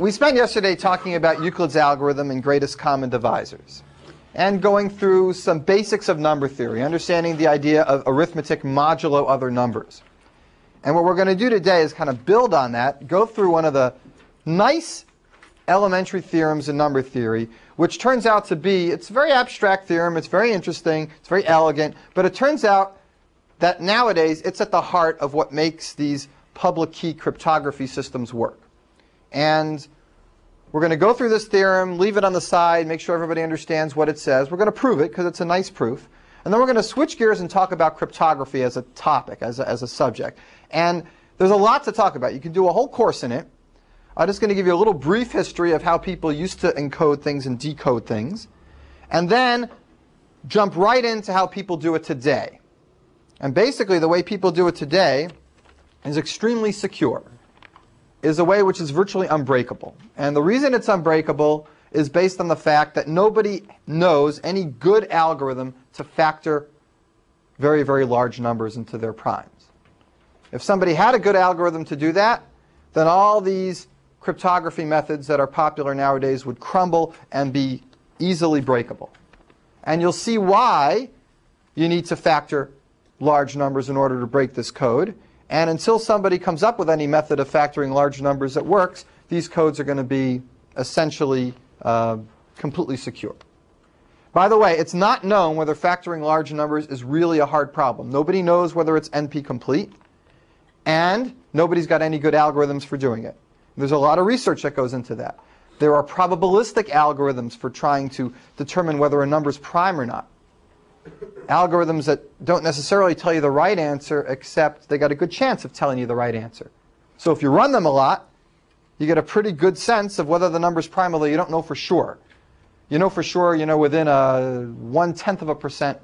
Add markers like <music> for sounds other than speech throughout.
we spent yesterday talking about Euclid's algorithm and greatest common divisors and going through some basics of number theory, understanding the idea of arithmetic modulo other numbers. And what we're going to do today is kind of build on that, go through one of the nice elementary theorems in number theory, which turns out to be, it's a very abstract theorem, it's very interesting, it's very elegant, but it turns out that nowadays it's at the heart of what makes these public key cryptography systems work. And we're going to go through this theorem, leave it on the side, make sure everybody understands what it says. We're going to prove it because it's a nice proof. And then we're going to switch gears and talk about cryptography as a topic, as a, as a subject. And there's a lot to talk about. You can do a whole course in it. I'm just going to give you a little brief history of how people used to encode things and decode things. And then jump right into how people do it today. And basically, the way people do it today is extremely secure, is a way which is virtually unbreakable. And the reason it's unbreakable is based on the fact that nobody knows any good algorithm to factor very, very large numbers into their primes. If somebody had a good algorithm to do that, then all these cryptography methods that are popular nowadays would crumble and be easily breakable. And you'll see why you need to factor large numbers in order to break this code. And until somebody comes up with any method of factoring large numbers that works, these codes are going to be essentially uh, completely secure. By the way, it's not known whether factoring large numbers is really a hard problem. Nobody knows whether it's NP complete, and nobody's got any good algorithms for doing it. There's a lot of research that goes into that. There are probabilistic algorithms for trying to determine whether a number is prime or not algorithms that don't necessarily tell you the right answer, except they got a good chance of telling you the right answer. So if you run them a lot, you get a pretty good sense of whether the number is prime, although you don't know for sure. You know for sure, you know, within a one-tenth of a percent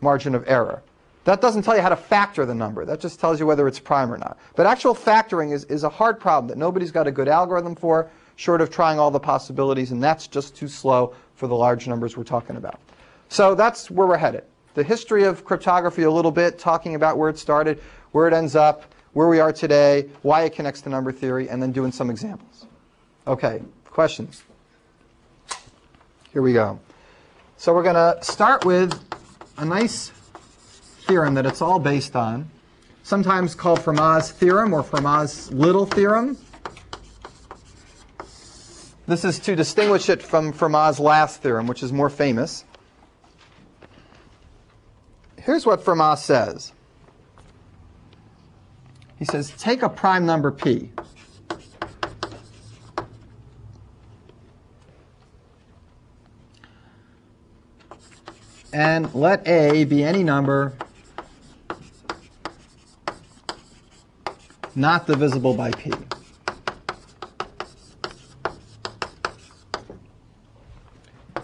margin of error. That doesn't tell you how to factor the number. That just tells you whether it's prime or not. But actual factoring is, is a hard problem that nobody's got a good algorithm for, short of trying all the possibilities, and that's just too slow for the large numbers we're talking about. So that's where we're headed. The history of cryptography a little bit, talking about where it started, where it ends up, where we are today, why it connects to number theory, and then doing some examples. Okay, questions? Here we go. So we're going to start with a nice theorem that it's all based on, sometimes called Fermat's theorem or Fermat's little theorem. This is to distinguish it from Fermat's last theorem, which is more famous. Here's what Fermat says. He says, take a prime number p. And let A be any number not divisible by p.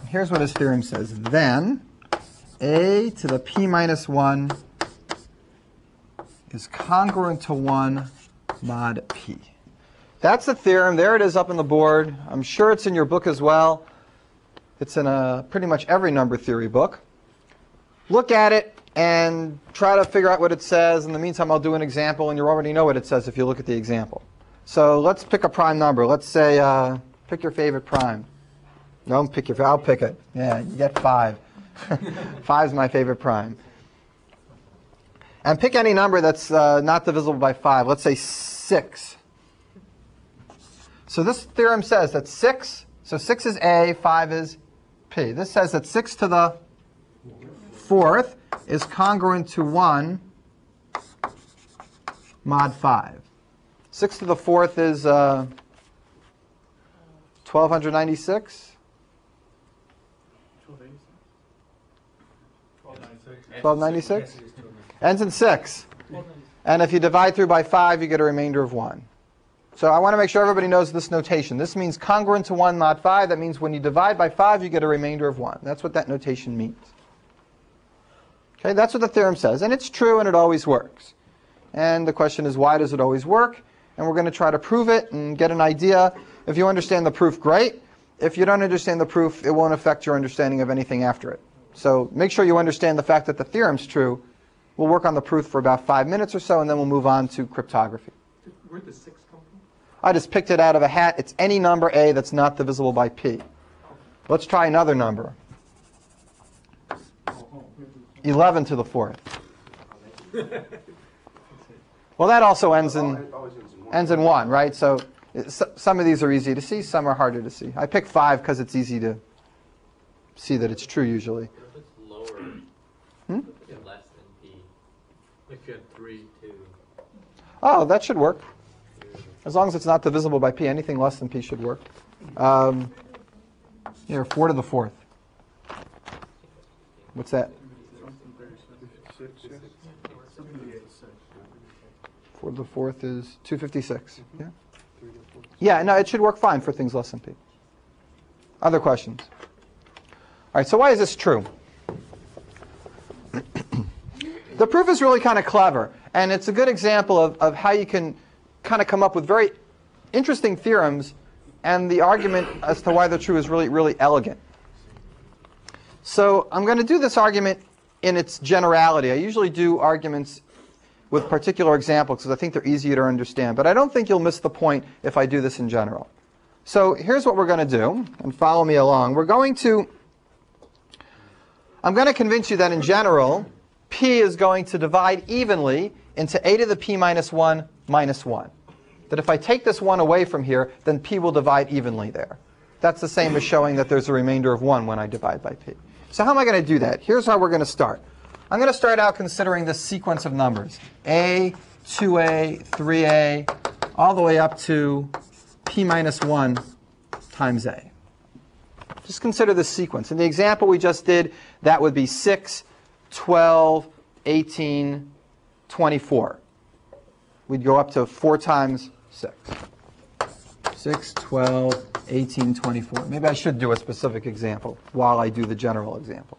Here's what his theorem says. Then a to the p minus 1 is congruent to 1 mod p. That's the theorem. There it is up on the board. I'm sure it's in your book as well. It's in a, pretty much every number theory book. Look at it and try to figure out what it says. In the meantime, I'll do an example, and you already know what it says if you look at the example. So let's pick a prime number. Let's say, uh, pick your favorite prime. Don't pick your, I'll pick it. Yeah, you get 5. <laughs> Five is my favorite prime. And pick any number that's uh, not divisible by 5. Let's say 6. So this theorem says that 6, so 6 is A, 5 is P. This says that 6 to the fourth is congruent to 1 mod 5. 6 to the fourth is uh, 1296. 1296? Ends in 6. And if you divide through by 5, you get a remainder of 1. So I want to make sure everybody knows this notation. This means congruent to 1 mod 5. That means when you divide by 5, you get a remainder of 1. That's what that notation means. Okay, that's what the theorem says. And it's true and it always works. And the question is, why does it always work? And we're going to try to prove it and get an idea. If you understand the proof, great. If you don't understand the proof, it won't affect your understanding of anything after it. So make sure you understand the fact that the theorem's true. We'll work on the proof for about five minutes or so, and then we'll move on to cryptography. Where did the six come from? I just picked it out of a hat. It's any number a that's not divisible by p. Let's try another number. 11 to the fourth. <laughs> Well, that also ends in ends in one, right? So some of these are easy to see, some are harder to see. I picked five because it's easy to see that it's true usually. If it's lower, Hmm? if it's less than p, if you had three, two, Oh, that should work. As long as it's not divisible by p, anything less than p should work. Um, here, 4 to the fourth. What's that? 4 to the fourth is 256. Yeah? Yeah, no, it should work fine for things less than p. Other questions? All right, so why is this true? <clears throat> the proof is really kind of clever, and it's a good example of, of how you can kind of come up with very interesting theorems, and the argument as to why they're true is really, really elegant. So I'm going to do this argument in its generality. I usually do arguments with particular examples because I think they're easier to understand. But I don't think you'll miss the point if I do this in general. So here's what we're going to do, and follow me along. We're going to, I'm going to convince you that in general, p is going to divide evenly into a to the p minus 1 minus 1. That if I take this 1 away from here, then p will divide evenly there. That's the same as showing that there's a remainder of 1 when I divide by p. So how am I going to do that? Here's how we're going to start. I'm going to start out considering this sequence of numbers. A, 2a, 3a, all the way up to p minus 1 times a. Just consider the sequence. In the example we just did, that would be 6, 12, 18, 24. We'd go up to 4 times 6. 6, 12, 18, 24. Maybe I should do a specific example while I do the general example.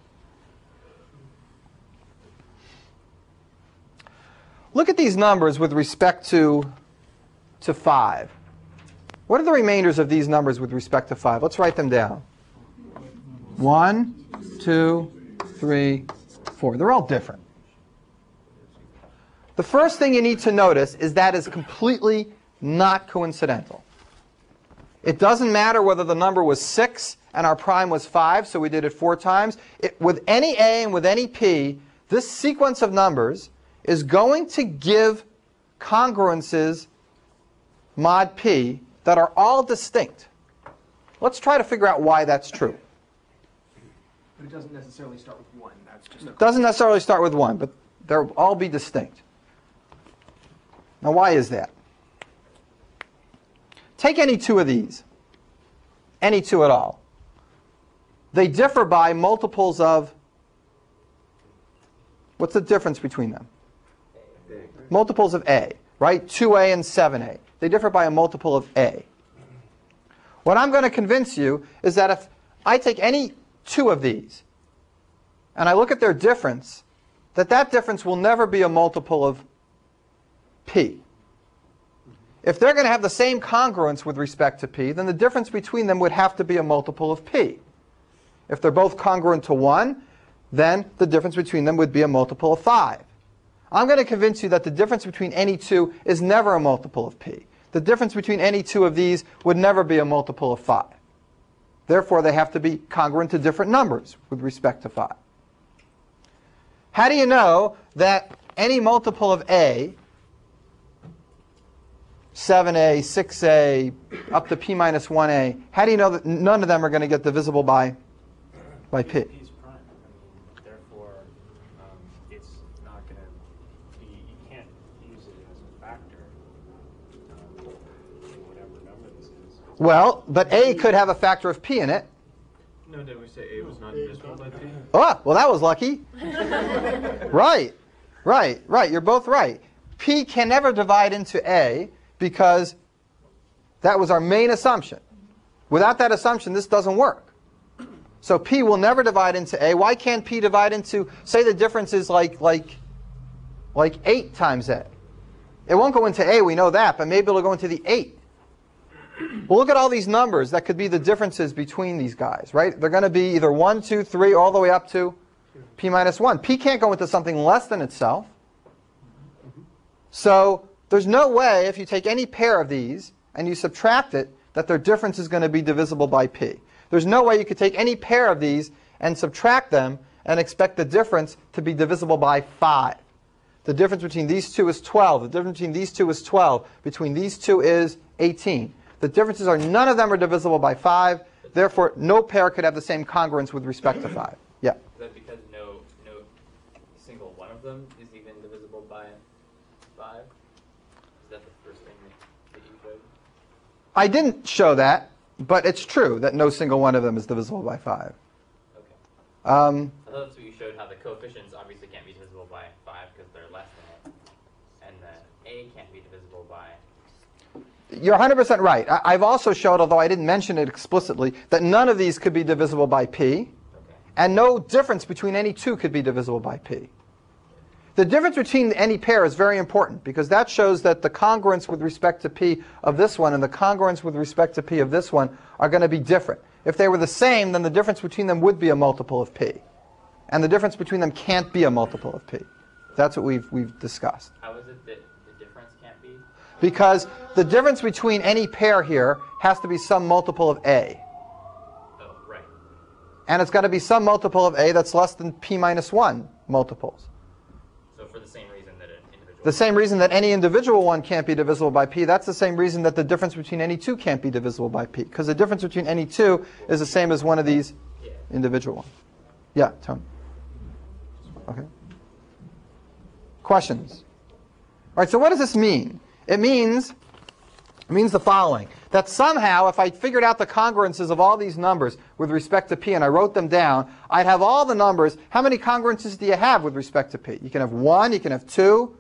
Look at these numbers with respect to, to 5. What are the remainders of these numbers with respect to 5? Let's write them down. 1, 2, 3, 4. They're all different. The first thing you need to notice is that is completely not coincidental. It doesn't matter whether the number was 6 and our prime was 5, so we did it four times. It, with any a and with any p, this sequence of numbers is going to give congruences mod p that are all distinct. Let's try to figure out why that's true. But it doesn't necessarily start with one. That's just a Doesn't necessarily start with 1, but they'll all be distinct. Now, why is that? Take any two of these, any two at all. They differ by multiples of, what's the difference between them? Multiples of a, right? 2a and 7a. They differ by a multiple of a. What I'm going to convince you is that if I take any two of these and I look at their difference, that that difference will never be a multiple of p. If they're going to have the same congruence with respect to p, then the difference between them would have to be a multiple of p. If they're both congruent to 1, then the difference between them would be a multiple of 5. I'm going to convince you that the difference between any two is never a multiple of p. The difference between any two of these would never be a multiple of 5. Therefore, they have to be congruent to different numbers with respect to 5. How do you know that any multiple of a 7a, 6a, up to p minus 1a, how do you know that none of them are going to get divisible by, by p? P's prime. I mean, therefore, um, it's not going to be, you can't use it as a factor um, in whatever number this is. Well, but a could have a factor of p in it. No, did we say A was not divisible by P? Oh, well, that was lucky. <laughs> right, right, right. You're both right. P can never divide into A because that was our main assumption. Without that assumption, this doesn't work. So P will never divide into A. Why can't P divide into, say the difference is like, like, like 8 times A? It won't go into A, we know that, but maybe it'll go into the 8. Well, look at all these numbers that could be the differences between these guys, right? They're going to be either 1, 2, 3, all the way up to p minus 1. p can't go into something less than itself. So there's no way, if you take any pair of these and you subtract it, that their difference is going to be divisible by p. There's no way you could take any pair of these and subtract them and expect the difference to be divisible by 5. The difference between these two is 12. The difference between these two is 12. Between these two is 18. The differences are none of them are divisible by 5. Therefore, no pair could have the same congruence with respect to 5. Yeah. Is that because no no single one of them is even divisible by five? Is that the first thing that, that you showed? I didn't show that, but it's true that no single one of them is divisible by 5. Okay. Um, I thought that's what you showed how the coefficients obviously can't be divisible by five because they're less than it, and the a can't be divisible by. You're 100% right. I- I've also showed, although I didn't mention it explicitly, that none of these could be divisible by p, and no difference between any two could be divisible by p. The difference between any pair is very important because that shows that the congruence with respect to p of this one and the congruence with respect to p of this one are going to be different. If they were the same, then the difference between them would be a multiple of p. And the difference between them can't be a multiple of p. That's what we've, we've discussed. How is it that Because the difference between any pair here has to be some multiple of a. Oh, right. And it's got to be some multiple of a that's less than p minus 1 multiples. So for the same reason that an individual. The same reason that any individual one can't be divisible by p, that's the same reason that the difference between any two can't be divisible by p. Because the difference between any two is the same as one of these Yeah. individual ones. Yeah, Tony. Okay. Questions? All right, so what does this mean? It means it means the following that somehow, if I figured out the congruences of all these numbers with respect to p and I wrote them down, I'd have all the numbers. How many congruences do you have with respect to p? You can have one, you can have two,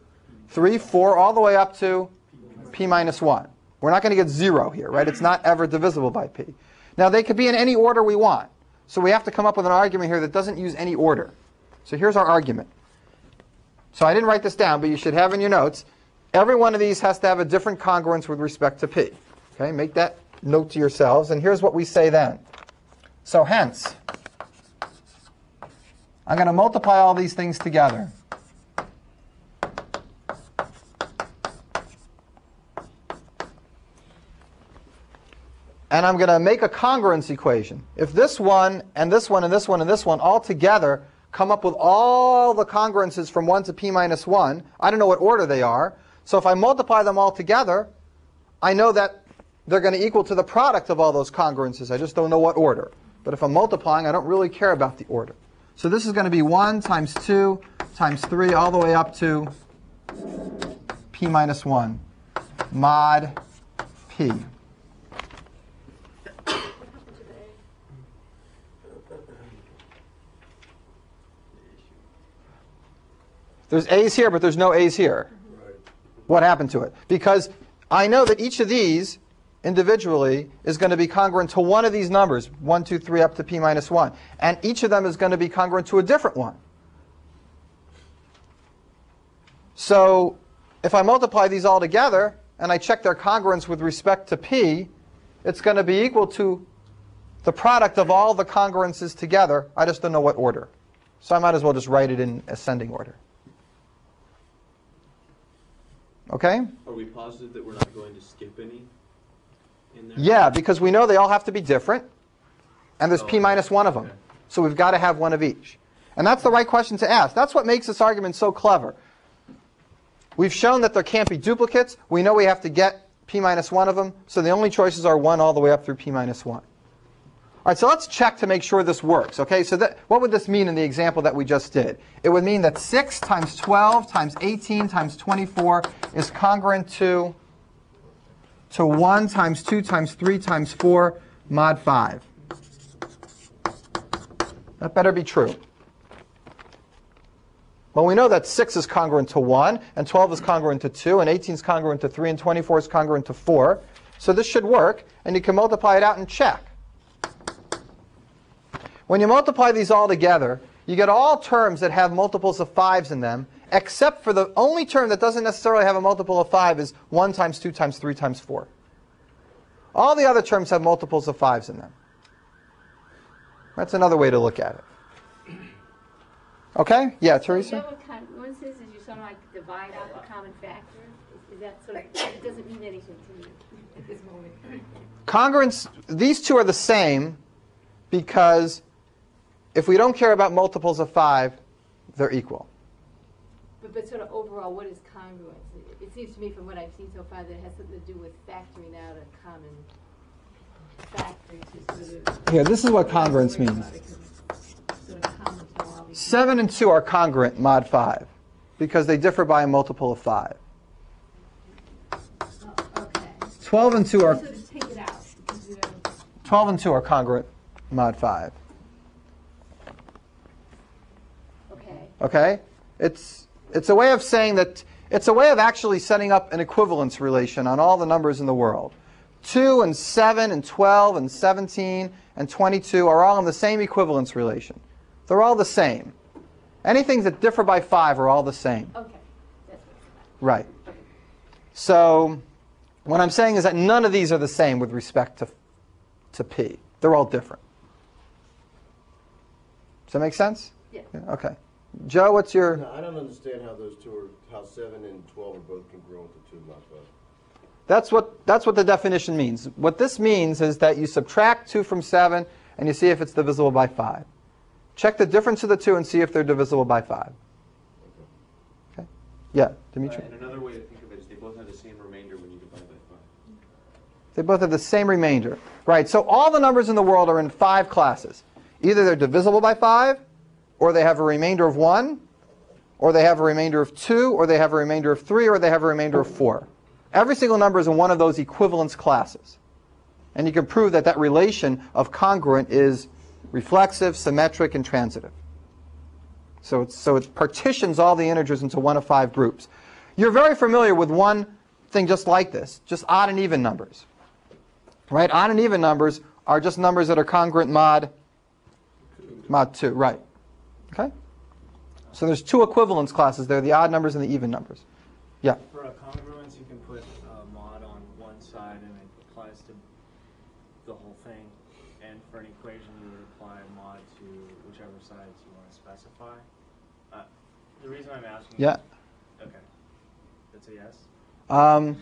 three, four, all the way up to p minus 1. We're not going to get zero here, right? It's not ever divisible by p. Now, they could be in any order we want. So we have to come up with an argument here that doesn't use any order. So here's our argument. So I didn't write this down, but you should have in your notes. Every one of these has to have a different congruence with respect to p. Okay, make that note to yourselves. And here's what we say then. So hence, I'm going to multiply all these things together. And I'm going to make a congruence equation. If this one and this one and this one and this one all together come up with all the congruences from 1 to p minus 1, I don't know what order they are. So if I multiply them all together, I know that they're going to equal to the product of all those congruences. I just don't know what order. But if I'm multiplying, I don't really care about the order. So this is going to be 1 times 2 times 3 all the way up to p minus 1 mod p. There's A's here, but there's no A's here. What happened to it? Because I know that each of these individually is going to be congruent to one of these numbers, 1, 2, 3, up to p minus 1. And each of them is going to be congruent to a different one. So if I multiply these all together and I check their congruence with respect to p, it's going to be equal to the product of all the congruences together. I just don't know what order. So I might as well just write it in ascending order. Okay? Are we positive that we're not going to skip any in there? Yeah, because we know they all have to be different, and there's oh, p Oh, minus one of them. okay. So we've got to have one of each. And that's the right question to ask. That's what makes this argument so clever. We've shown that there can't be duplicates. We know we have to get p minus one of them, so the only choices are 1 all the way up through p minus 1. All right, so let's check to make sure this works. Okay, so that, what would this mean in the example that we just did? It would mean that 6 times 12 times 18 times 24 is congruent to, to 1 times 2 times 3 times 4 mod 5. That better be true. Well, we know that 6 is congruent to 1, and 12 is congruent to 2, and 18 is congruent to 3, and 24 is congruent to 4. So this should work, and you can multiply it out and check. When you multiply these all together, you get all terms that have multiples of 5s in them, except for the only term that doesn't necessarily have a multiple of 5 is 1 times 2 times 3 times 4. All the other terms have multiples of 5s in them. That's another way to look at it. Okay? Yeah, Is Teresa? that what congruence is? Is you sort of like divide out the common factor? Is- Is that sort of, it doesn't mean anything to me. at this moment. Congruence, these two are the same because if we don't care about multiples of 5, they're equal. But, but sort of overall, what is congruence? It- It seems to me from what I've seen so far that it has something to do with factoring out a common factor to sort of. Here, this is what congruence means. about it 'cause it's sort of common to all these- 7 and 2 are congruent mod 5 because they differ by a multiple of 5. Oh, Okay. 12 and 2 are Sort of take it out because we don't. 12 and 2 are congruent mod 5. Okay. It's it's a way of saying that it's a way of actually setting up an equivalence relation on all the numbers in the world. 2 and 7 and 12 and 17 and 22 are all in the same equivalence relation. They're all the same. Anything that differ by 5 are all the same. Okay. That's what it's about. Right. So what I'm saying is that none of these are the same with respect to, to P. They're all different. Does that make sense? Yeah. Yeah, Okay. Joe, what's your... No, I don't understand how those two are, how seven and twelve are both congruent to two mod five. That's what, that's what the definition means. What this means is that you subtract 2 from 7 and you see if it's divisible by 5. Check the difference of the two and see if they're divisible by 5. Okay? Yeah, Dimitri? And another way to think of it is they both have the same remainder when you divide by five. They both have the same remainder. Right, so all the numbers in the world are in five classes. Either they're divisible by 5, or they have a remainder of 1, or they have a remainder of 2, or they have a remainder of 3, or they have a remainder of 4. Every single number is in one of those equivalence classes. And you can prove that that relation of congruent is reflexive, symmetric, and transitive. So, it's, so it partitions all the integers into one of five groups. You're very familiar with one thing just like this, just odd and even numbers. Right? Odd and even numbers are just numbers that are congruent mod mod 2, right. Okay? So there's two equivalence classes there, the odd numbers and the even numbers. Yeah. For a congruence, you can put a mod on one side and it applies to the whole thing. And for an equation, you would apply a mod to whichever sides you want to specify. Uh, the reason I'm asking. Yeah. Okay. That's a yes. Um,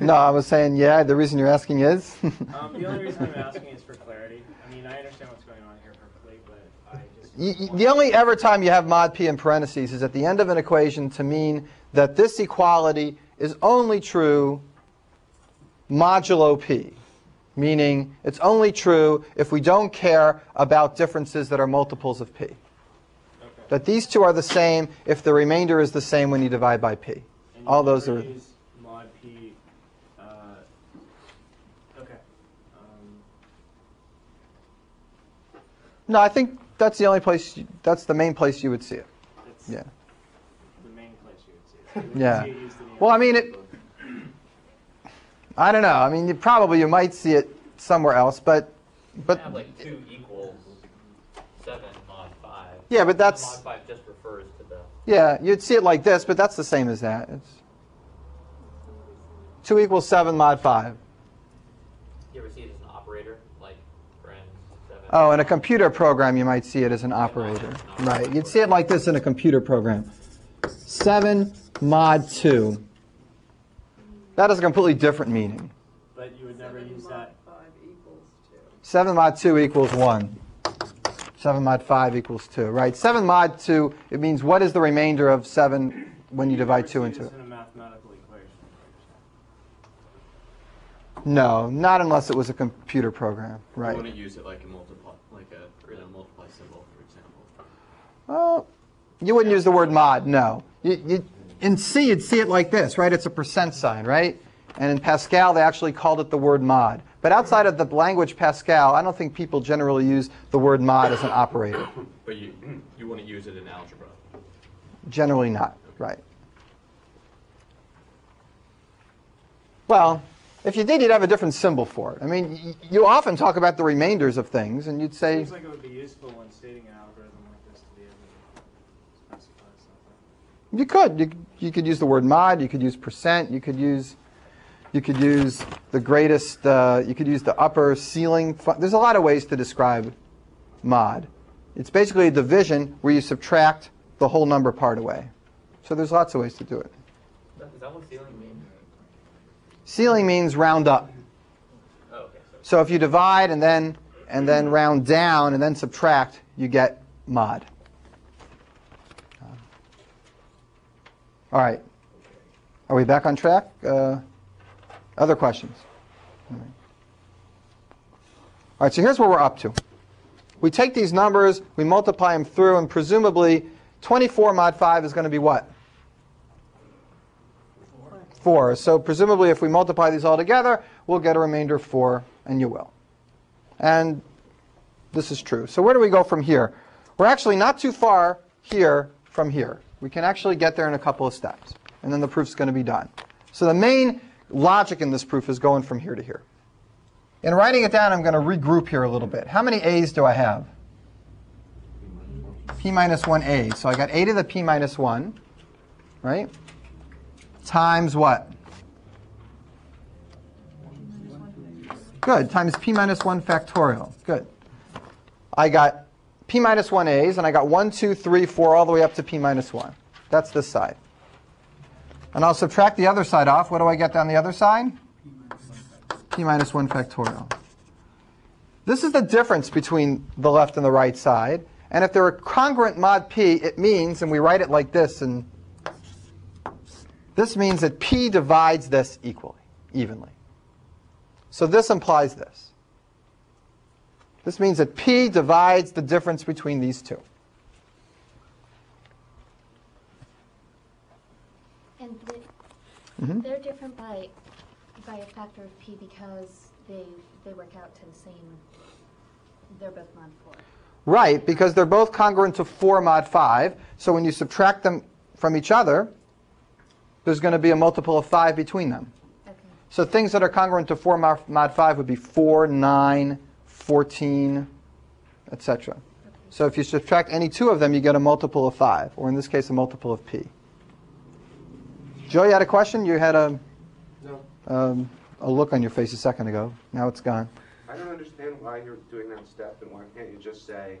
no, I was saying, yeah, the reason you're asking is. Um, the only reason I'm asking is for clarity. I mean, I understand what's going on here perfectly, but I just. Y- y- the only ever time you have mod p in parentheses is at the end of an equation to mean that this equality is only true modulo p, meaning it's only true if we don't care about differences that are multiples of p. Okay. That these two are the same if the remainder is the same when you divide by p. And All those are. mod p. Uh, okay. Um, No, I think that's the only place. You, that's the main place you would see it. that's Yeah. the main place you would see it. <laughs> Yeah. see it used in the Well, I mean, it. I don't know. I mean, you probably you might see it somewhere else, but but have like two equals seven mod five. Yeah, but that's- mod five just refers to the. yeah, you'd see it like this, but that's the same as that. It's two equals seven mod five. You ever see it as an operator, like friends seven? Oh, in a computer program, you might see it as an operator. Right. You'd see it like this in a computer program. Seven mod two. That has a completely different meaning. But you would never use that. Five equals two. Seven mod two equals one. Seven mod five equals two. Right. Seven mod two. It means what is the remainder of seven when you divide two into see it? in a mathematical equation. No, not unless it was a computer program. You Right. want to use it like a multiply, like a, in a multiply symbol, for example. Well, you wouldn't use the word mod, no. You, you, in C, you'd see it like this, right? It's a percent sign, right? And in Pascal, they actually called it the word mod. But outside of the language Pascal, I don't think people generally use the word mod as an operator. <coughs> But you, <clears throat> you want to use it in algebra. Generally not, right? Well, if you did, you'd have a different symbol for it. I mean, you often talk about the remainders of things, and you'd say, Seems like it would be useful when stating an algorithm like this to be able to specify something. You could. You, you could use the word mod. You could use percent. You could use, you could use the greatest. Uh, you could use the upper ceiling. There's a lot of ways to describe mod. It's basically a division where you subtract the whole number part away. So there's lots of ways to do it. Is that- what ceiling means? Ceiling means round up. So if you divide and then and then round down and then subtract, you get mod. All right. Are we back on track? Uh, other questions? All right. All right, so here's where we're up to. We take these numbers, we multiply them through, and presumably 24 mod 5 is going to be what? 4. So presumably if we multiply these all together, we'll get a remainder of 4, and you will. And this is true. So where do we go from here? We're actually not too far here from here. We can actually get there in a couple of steps, and then the proof's going to be done. So the main logic in this proof is going from here to here. In writing it down, I'm going to regroup here a little bit. How many a's do I have? p minus 1a. So I got a to the p minus 1, right? Times what? Good, times p minus 1 factorial. Good. I got p minus 1 a's, and I got 1, 2, 3, 4, all the way up to p minus 1. That's this side. And I'll subtract the other side off. What do I get down the other side? p minus 1 factorial. This is the difference between the left and the right side. And if they're a congruent mod p, it means, and we write it like this, and this means that p divides this equally, evenly. So this implies this. This means that p divides the difference between these two. And they, Mhm. they're different by, by a factor of p because they, they work out to the same, they're both mod 4. Right, because they're both congruent to 4 mod 5. So when you subtract them from each other, there's going to be a multiple of 5 between them. Okay. So things that are congruent to 4 mod, mod 5 would be 4, 9, 14, etc. So if you subtract any two of them, you get a multiple of 5, or in this case, a multiple of p. Joe, you had a question? You had a, No, um, a look on your face a second ago. Now it's gone. I don't understand why you're doing that step, and why can't you just say,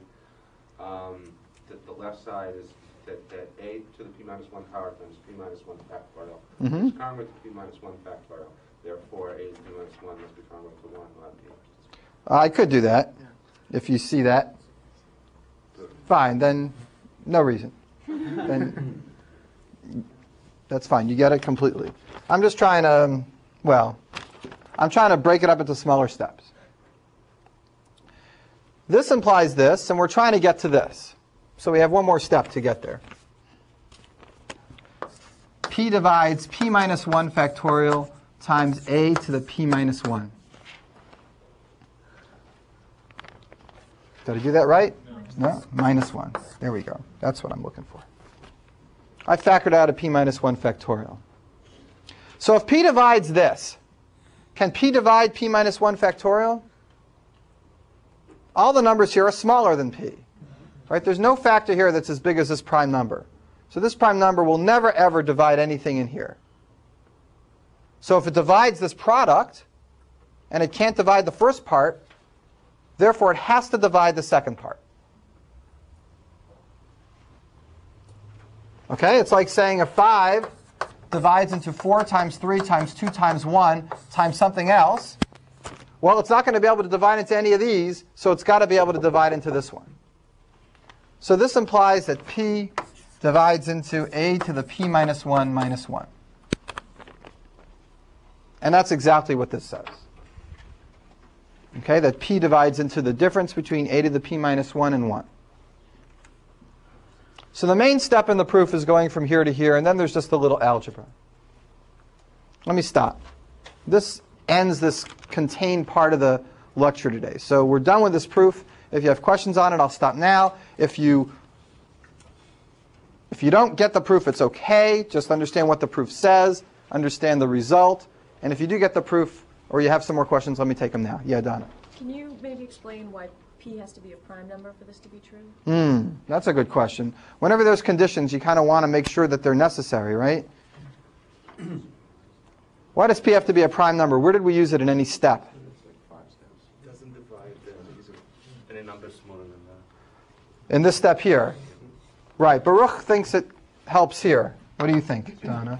um, that the left side is, that, that a to the p minus one power times p minus one factorial Mhm. is congruent to p minus one factorial, therefore a to the p minus one must be congruent to one mod p. I could do that, if you see that. Fine, then no reason. Then that's fine. You get it completely. I'm just trying to, well, I'm trying to break it up into smaller steps. This implies this, and we're trying to get to this. So we have one more step to get there. p divides p minus 1 factorial times a to the p minus 1. Did I do that right? No. Minus 1. There we go. That's what I'm looking for. I factored out a p minus 1 factorial. So if p divides this, can p divide p minus 1 factorial? All the numbers here are smaller than p. Right? There's no factor here that's as big as this prime number. So this prime number will never ever divide anything in here. So if it divides this product, and it can't divide the first part, Therefore, it has to divide the second part. Okay, it's like saying a 5 divides into 4 times 3 times 2 times 1 times something else. Well, it's not going to be able to divide into any of these, so it's got to be able to divide into this one. So this implies that p divides into a to the p minus 1 minus 1. And that's exactly what this says. Okay, that p divides into the difference between a to the p minus 1 and 1. So the main step in the proof is going from here to here, and then there's just a little algebra. Let me stop. This ends this contained part of the lecture today. So we're done with this proof. If you have questions on it, I'll stop now. If you if you don't get the proof, it's okay. Just understand what the proof says, understand the result, and if you do get the proof, or you have some more questions, let me take them now. Yeah, Donna. Can you maybe explain why p has to be a prime number for this to be true? Hmm, that's a good question. Whenever there's conditions, you kind of want to make sure that they're necessary, right? <clears throat> Why does p have to be a prime number? Where did we use it in any step? It's like five steps. Doesn't divide easily. Any number smaller than that. In this step here. Right, Baruch thinks it helps here. What do you think, Donna?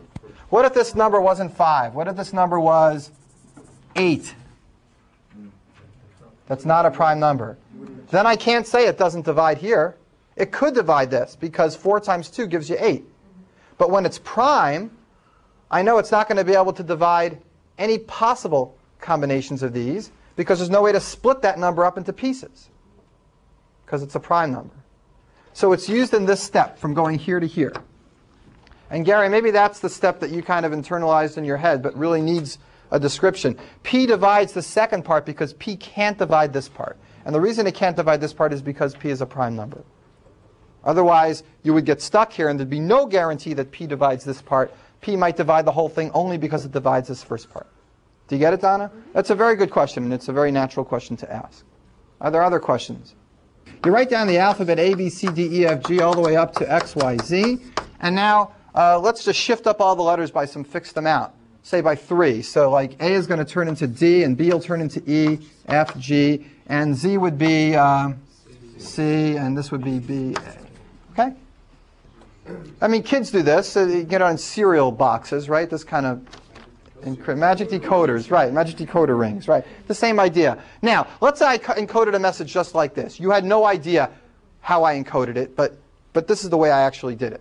What if this number wasn't 5? What if this number was 8? That's not a prime number. Then I can't say it doesn't divide here. It could divide this because 4 times 2 gives you 8. But when it's prime, I know it's not going to be able to divide any possible combinations of these because there's no way to split that number up into pieces because it's a prime number. So it's used in this step from going here to here. And Gary, maybe that's the step that you kind of internalized in your head, but really needs a description. P divides the second part because P can't divide this part. And the reason it can't divide this part is because P is a prime number. Otherwise, you would get stuck here and there'd be no guarantee that P divides this part. P might divide the whole thing only because it divides this first part. Do you get it, Donna? That's a very good question, and it's a very natural question to ask. Are there other questions? You write down the alphabet A, B, C, D, E, F, G, all the way up to X, Y, Z. And now uh, let's just shift up all the letters by some fixed amount, say by 3. So like A is going to turn into D, and B will turn into E, F, G, and Z would be um, C, and this would be B. Okay? I mean, kids do this. Uh, you get on cereal boxes, right? This kind of magic decoders, right? Magic decoder rings, right? The same idea. Now, let's say I co- encoded a message just like this. You had no idea how I encoded it, but but this is the way I actually did it.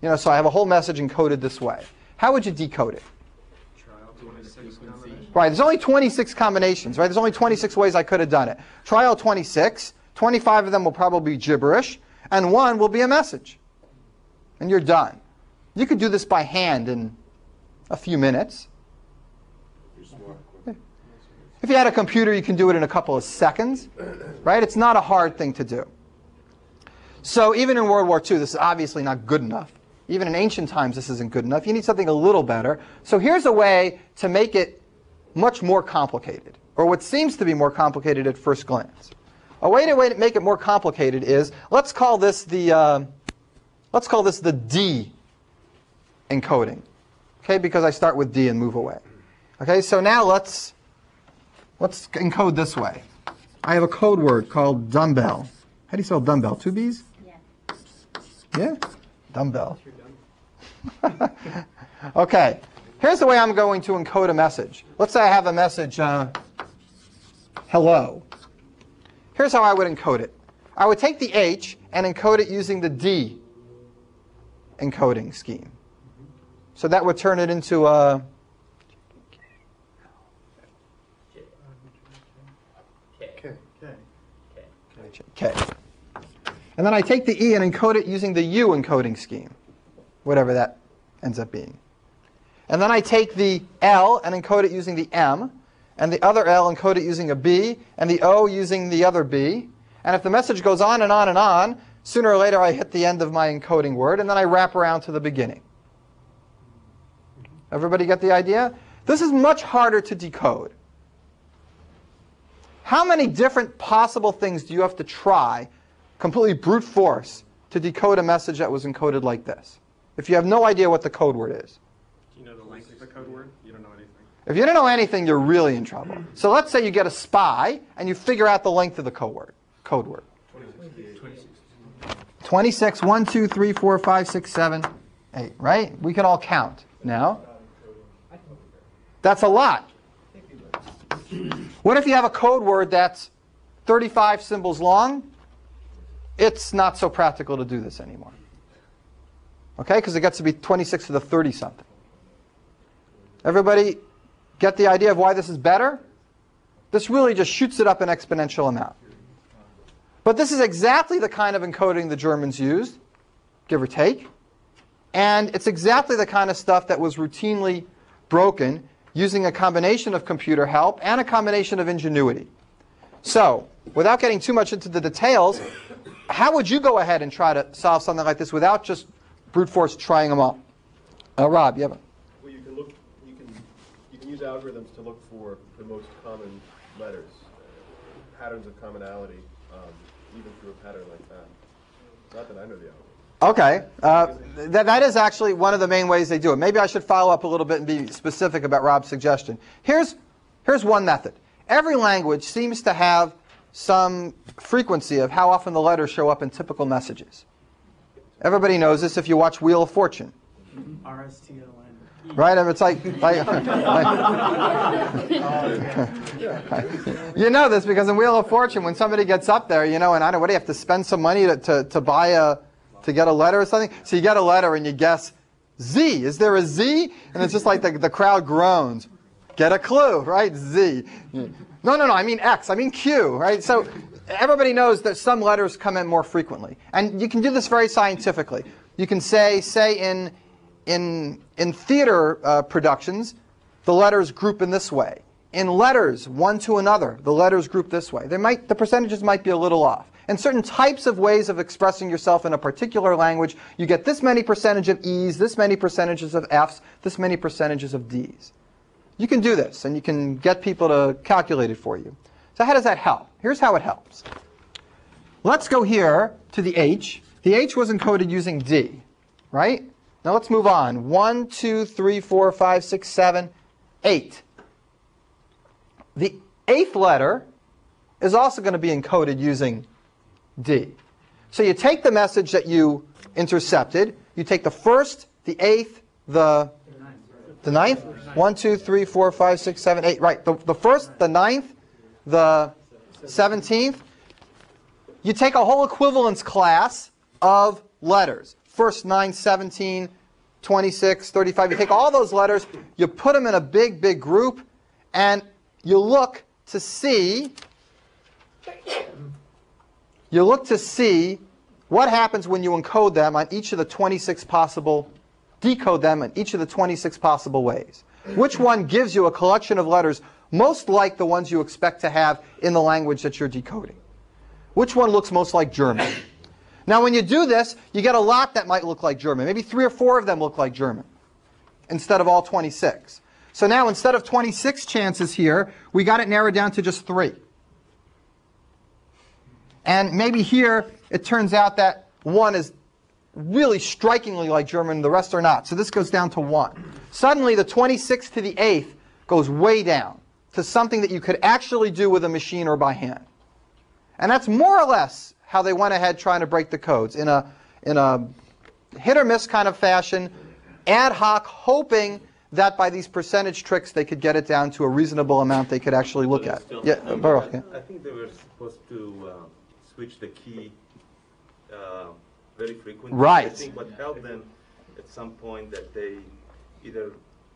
You know, so I have a whole message encoded this way. How would you decode it? Right, there's only 26 combinations, right? There's only 26 ways I could have done it. Try all 26. 25 of them will probably be gibberish, and one will be a message. And you're done. You could do this by hand in a few minutes. If you had a computer, you can do it in a couple of seconds, right? It's not a hard thing to do. So even in World War II, this is obviously not good enough. Even in ancient times, this isn't good enough. You need something a little better. So here's a way to make it much more complicated, or what seems to be more complicated at first glance. A way to way to make it more complicated is let's call this the uh, let's call this the D encoding, okay? Because I start with D and move away. Okay, so now let's let's encode this way. I have a code word called dumbbell. How do you spell dumbbell? Two B's? Yeah. Yeah? Dumbbell. <laughs> okay. Here's the way I'm going to encode a message. Let's say I have a message, uh, hello. Here's how I would encode it. I would take the H and encode it using the D encoding scheme. So that would turn it into a K. K. And then I take the E and encode it using the U encoding scheme, whatever that ends up being. And then I take the L and encode it using the M, and the other L encode it using a B, and the O using the other B. And if the message goes on and on and on, sooner or later I hit the end of my encoding word, and then I wrap around to the beginning. Everybody get the idea? This is much harder to decode. How many different possible things do you have to try, completely brute force, to decode a message that was encoded like this? If you have no idea what the code word is. Do you know the length of the code word? You don't know anything. If you don't know anything, you're really in trouble. So let's say you get a spy and you figure out the length of the code word. Code word. 26, 1, 2, 3, 4, 5, 6, 7, 8, right? We can all count now. That's a lot. What if you have a code word that's 35 symbols long? It's not so practical to do this anymore. Okay? Because it gets to be 26 to the 30 something. Everybody get the idea of why this is better? This really just shoots it up an exponential amount. But this is exactly the kind of encoding the Germans used, give or take. And it's exactly the kind of stuff that was routinely broken using a combination of computer help and a combination of ingenuity. So, without getting too much into the details, how would you go ahead and try to solve something like this without just brute force trying them all? Uh, Rob, you have a Well, you can look, you can, you can use algorithms to look for the most common letters, uh, patterns of commonality, um, even through a pattern like that. Not that I know the algorithm. Okay. Uh, that, that is actually one of the main ways they do it. Maybe I should follow up a little bit and be specific about Rob's suggestion. Here's, here's one method. Every language seems to have some frequency of how often the letters show up in typical messages. Everybody knows this if you watch Wheel of Fortune. RSTLN. right? Mean, it's like, like, like- <laughs> <laughs> you know this because in Wheel of Fortune, when somebody gets up there, you know, and I don't know, what do you have to spend some money to, to, to buy a, to get a letter or something? So you get a letter and you guess Z. Is there a Z? And it's just like the, the crowd groans. Get a clue, right? Z. No, no, no, I mean X. I mean Q, right? So everybody knows that some letters come in more frequently. And you can do this very scientifically. You can say, say in, in, in theater uh, productions, the letters group in this way. In letters, one to another, the letters group this way. They might, the percentages might be a little off. In certain types of ways of expressing yourself in a particular language, you get this many percentage of E's, this many percentages of F's, this many percentages of D's. You can do this, and you can get people to calculate it for you. So how does that help? Here's how it helps. Let's go here to the H. The H was encoded using D, right? Now let's move on. 1, 2, 3, 4, 5, 6, 7, 8. The eighth letter is also going to be encoded using D. So you take the message that you intercepted, you take the first, the eighth, the the ninth? One, two, three, four, five, six, seven, eight. Right. The, the first, the ninth, the seventeenth. You take a whole equivalence class of letters. First 9, 17, 26, 35. You take all those letters, you put them in a big, big group, and you look to see you look to see what happens when you encode them on each of the 26 possible, decode them in each of the 26 possible ways. Which one gives you a collection of letters most like the ones you expect to have in the language that you're decoding? Which one looks most like German? Now, when you do this, you get a lot that might look like German. Maybe three or four of them look like German instead of all 26. So now, instead of 26 chances here, we got it narrowed down to just three. And maybe here it turns out that one is really strikingly like German, the rest are not. So this goes down to one. Suddenly the 26 to the 8th goes way down to something that you could actually do with a machine or by hand. And that's more or less how they went ahead trying to break the codes in a, in a hit or miss kind of fashion, ad hoc, hoping that by these percentage tricks they could get it down to a reasonable amount they could actually look at. Yeah, Baruch, yeah. I think they were supposed to uh, switch the key uh, very frequently. Right. I think what helped them at some point that they either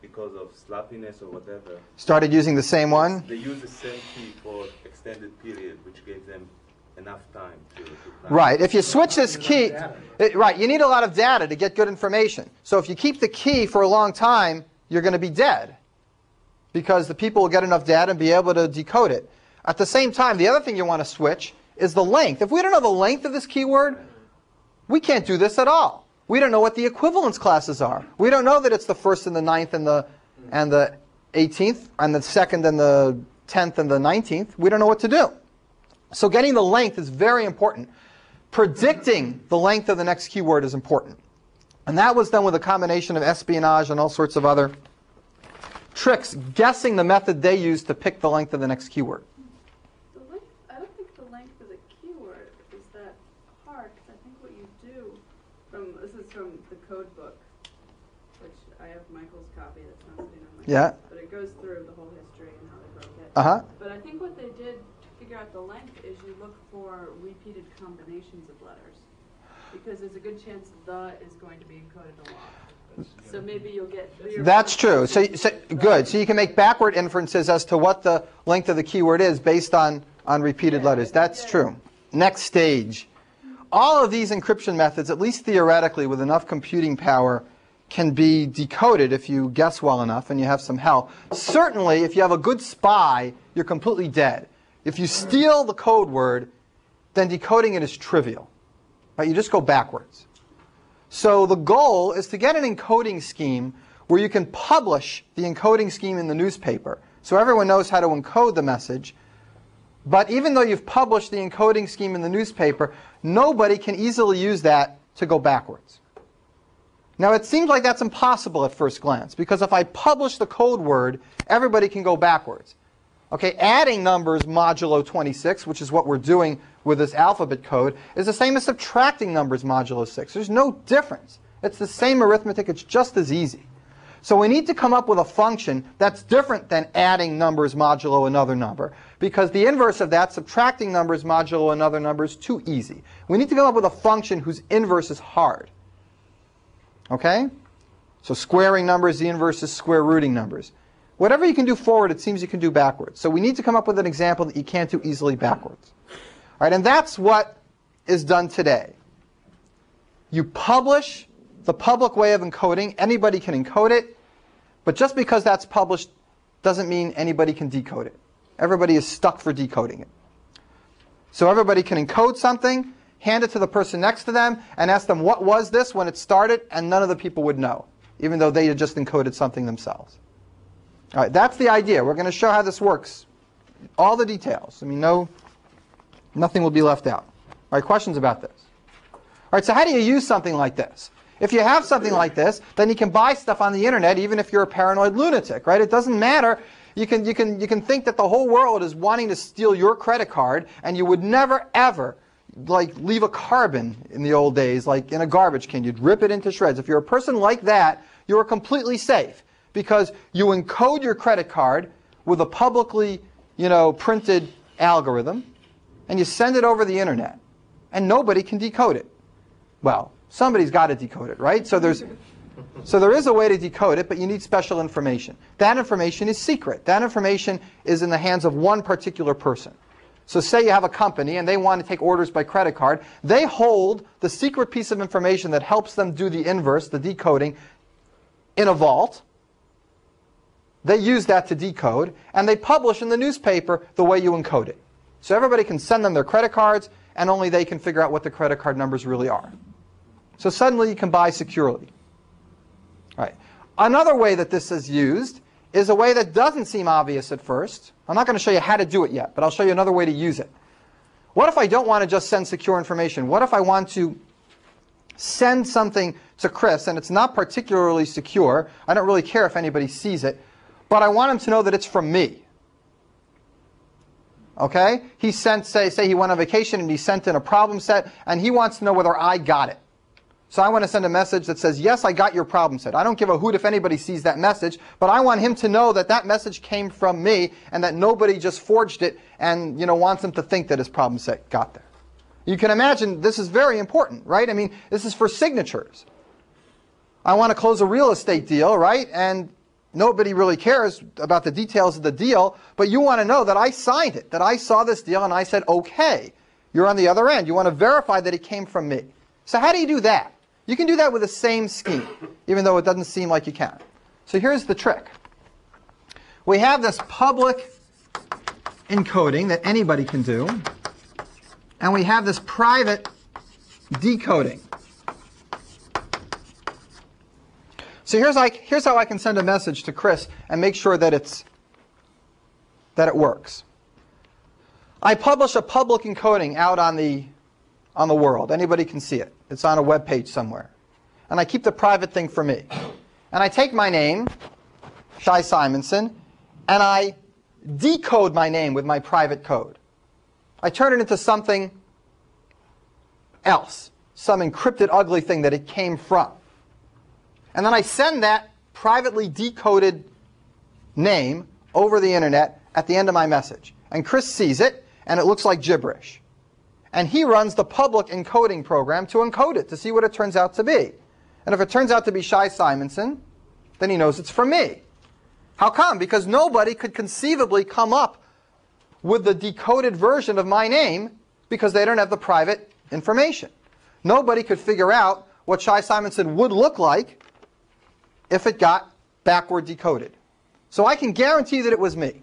because of sloppiness or whatever, Started using the same one? they used the same key for extended period, which gave them enough time to. to. Right. If you switch this key, it- right, you need a lot of data to get good information. So if you keep the key for a long time, you're going to be dead because the people will get enough data and be able to decode it. At the same time, the other thing you want to switch is the length. If we don't know the length of this keyword, we can't do this at all. We don't know what the equivalence classes are. We don't know that it's the first and the ninth and the and the 18th and the second and the 10th and the 19th. We don't know what to do. So getting the length is very important. Predicting the length of the next keyword is important. And that was done with a combination of espionage and all sorts of other tricks, guessing the method they used to pick the length of the next keyword. The length, I don't think the length of the keyword is that hard, 'cause I think what you do from, this is from the code book, which Have Michael's copy that's not sitting on my Yeah. desk, but it goes through the whole history and how they broke it. Uh-huh. But I think what they did to figure out the length is you look for repeated combinations of letters. Because there's a good chance the is going to be encoded a lot. So maybe you'll get three That's true. So, so good. So you can make backward inferences as to what the length of the keyword is based on, on repeated letters. That's true. Next stage. All of these encryption methods, at least theoretically, with enough computing power, can be decoded if you guess well enough and you have some help. Certainly, if you have a good spy, you're completely dead. If you steal the code word, then decoding it is trivial. Right? You just go backwards. So the goal is to get an encoding scheme where you can publish the encoding scheme in the newspaper so everyone knows how to encode the message. But even though you've published the encoding scheme in the newspaper, nobody can easily use that to go backwards. Now it seems like that's impossible at first glance because if I publish the code word, everybody can go backwards. Okay, adding numbers modulo 26, which is what we're doing with this alphabet code, is the same as subtracting numbers modulo 6. There's no difference. It's the same arithmetic, it's just as easy. So we need to come up with a function that's different than adding numbers modulo another number, because the inverse of that, subtracting numbers modulo another number, is too easy. We need to come up with a function whose inverse is hard. Okay? So squaring numbers, the inverse is square rooting numbers. Whatever you can do forward, it seems you can do backwards. So we need to come up with an example that you can't do easily backwards. All right, and that's what is done today. You publish the public way of encoding. Anybody can encode it, but just because that's published doesn't mean anybody can decode it. Everybody is stuck for decoding it. So everybody can encode something, hand it to the person next to them, and ask them what was this when it started, and none of the people would know, even though they had just encoded something themselves. All right, that's the idea. We're going to show how this works. All the details. I mean, no, nothing will be left out. All right, questions about this? All right, so how do you use something like this? If you have something like this, then you can buy stuff on the internet even if you're a paranoid lunatic, right? It doesn't matter. You can, you can, you can think that the whole world is wanting to steal your credit card and you would never, ever like leave a carbon in the old days, like in a garbage can. You'd rip it into shreds. If you're a person like that, you are completely safe because you encode your credit card with a publicly, you know, printed algorithm and you send it over the internet and nobody can decode it. Well, somebody's got to decode it, right? So there's <laughs> so there is a way to decode it, but you need special information. That information is secret. That information is in the hands of one particular person. So say you have a company and they want to take orders by credit card. They hold the secret piece of information that helps them do the inverse, the decoding, in a vault. They use that to decode, and they publish in the newspaper the way you encode it. So everybody can send them their credit cards, and only they can figure out what the credit card numbers really are. So suddenly you can buy securely. Right. Another way that this is used is a way that doesn't seem obvious at first. I'm not going to show you how to do it yet, but I'll show you another way to use it. What if I don't want to just send secure information? What if I want to send something to Chris and it's not particularly secure? I don't really care if anybody sees it, but I want him to know that it's from me. Okay? He sent, say, say he went on vacation and he sent in a problem set and he wants to know whether I got it. So I want to send a message that says, yes, I got your problem set. I don't give a hoot if anybody sees that message, but I want him to know that that message came from me and that nobody just forged it and, you know, wants him to think that his problem set got there. You can imagine this is very important, right? I mean, this is for signatures. I want to close a real estate deal, right? And nobody really cares about the details of the deal, but you want to know that I signed it, that I saw this deal and I said, okay. You're on the other end. You want to verify that it came from me. So how do you do that? You can do that with the same scheme, even though it doesn't seem like you can. So here's the trick. We have this public encoding that anybody can do, and we have this private decoding. So here's, here's how I can send a message to Chris and make sure that, it's, that it works. I publish a public encoding out on the, on the world. Anybody can see it. It's on a web page somewhere. And I keep the private thing for me. And I take my name, Shai Simonson, and I decode my name with my private code. I turn it into something else, some encrypted ugly thing that it came from. And then I send that privately decoded name over the internet at the end of my message. And Chris sees it, and it looks like gibberish. And he runs the public encoding program to encode it to see what it turns out to be. And if it turns out to be Shai Simonson, then he knows it's from me. How come? Because nobody could conceivably come up with the decoded version of my name because they don't have the private information. Nobody could figure out what Shai Simonson would look like if it got backward decoded. So I can guarantee that it was me.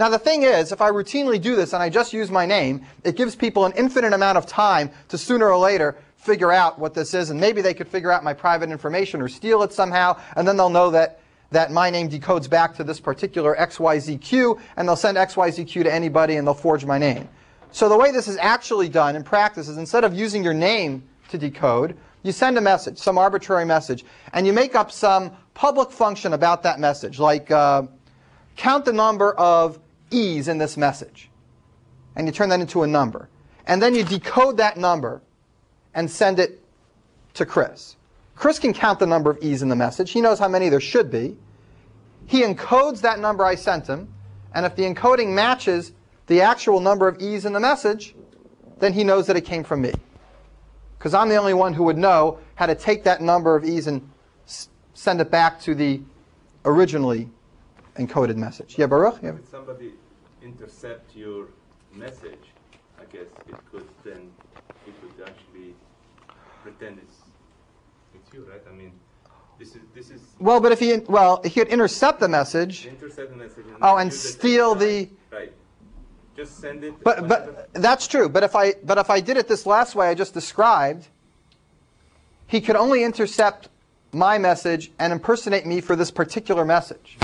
Now the thing is, if I routinely do this and I just use my name, it gives people an infinite amount of time to sooner or later figure out what this is, and maybe they could figure out my private information or steal it somehow, and then they'll know that, that my name decodes back to this particular XYZQ, and they'll send XYZQ to anybody and they'll forge my name. So the way this is actually done in practice is instead of using your name to decode, you send a message, some arbitrary message, and you make up some public function about that message, like uh, count the number of E's in this message. And you turn that into a number. And then you decode that number and send it to Chris. Chris can count the number of E's in the message. He knows how many there should be. He encodes that number I sent him, and if the encoding matches the actual number of E's in the message, then he knows that it came from me. Because I'm the only one who would know how to take that number of E's and send it back to the originally encoded message. Yeah, Baruch? Yeah. Somebody intercept your message, I guess it could then, it could actually pretend it's, it's you, right? I mean, this is, this is. Well, but if he well, he could intercept the message. Intercept the message. And Oh, and steal the. Right. Just send it. But whenever- but that's true. But if I but if I did it this last way I just described, he could only intercept my message and impersonate me for this particular message.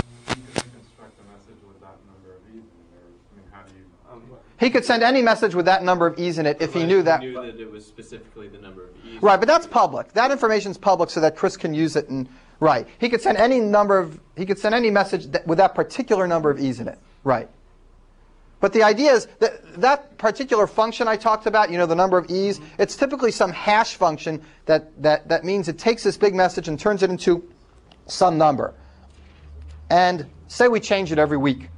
He could send any message with that number of e's in it if he knew that. knew that it was specifically the number of E's. Right, but that's public. That information is public so that Chris can use it and right. He could send any number of he could send any message that, with that particular number of e's in it. Right. But the idea is that that particular function I talked about, you know, the number of e's, it's typically some hash function that, that, that means it takes this big message and turns it into some number. And say we change it every week.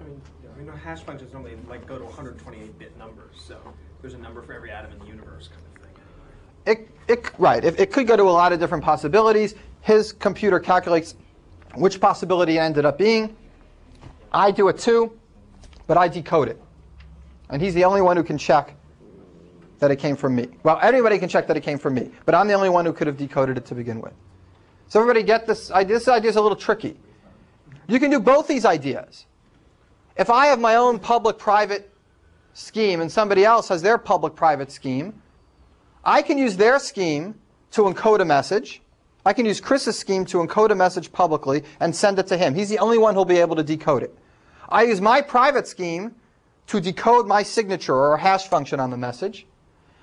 I mean, yeah, I mean, no hash functions normally like go to 128-bit numbers, so there's a number for every atom in the universe kind of thing. It, it, right. It, it could go to a lot of different possibilities. His computer calculates which possibility it ended up being. I do it too, but I decode it. And he's the only one who can check that it came from me. Well, anybody can check that it came from me, but I'm the only one who could have decoded it to begin with. So everybody get this idea? This idea is a little tricky. You can do both these ideas. If I have my own public-private scheme and somebody else has their public-private scheme, I can use their scheme to encode a message. I can use Chris's scheme to encode a message publicly and send it to him. He's the only one who'll be able to decode it. I use my private scheme to decode my signature or hash function on the message.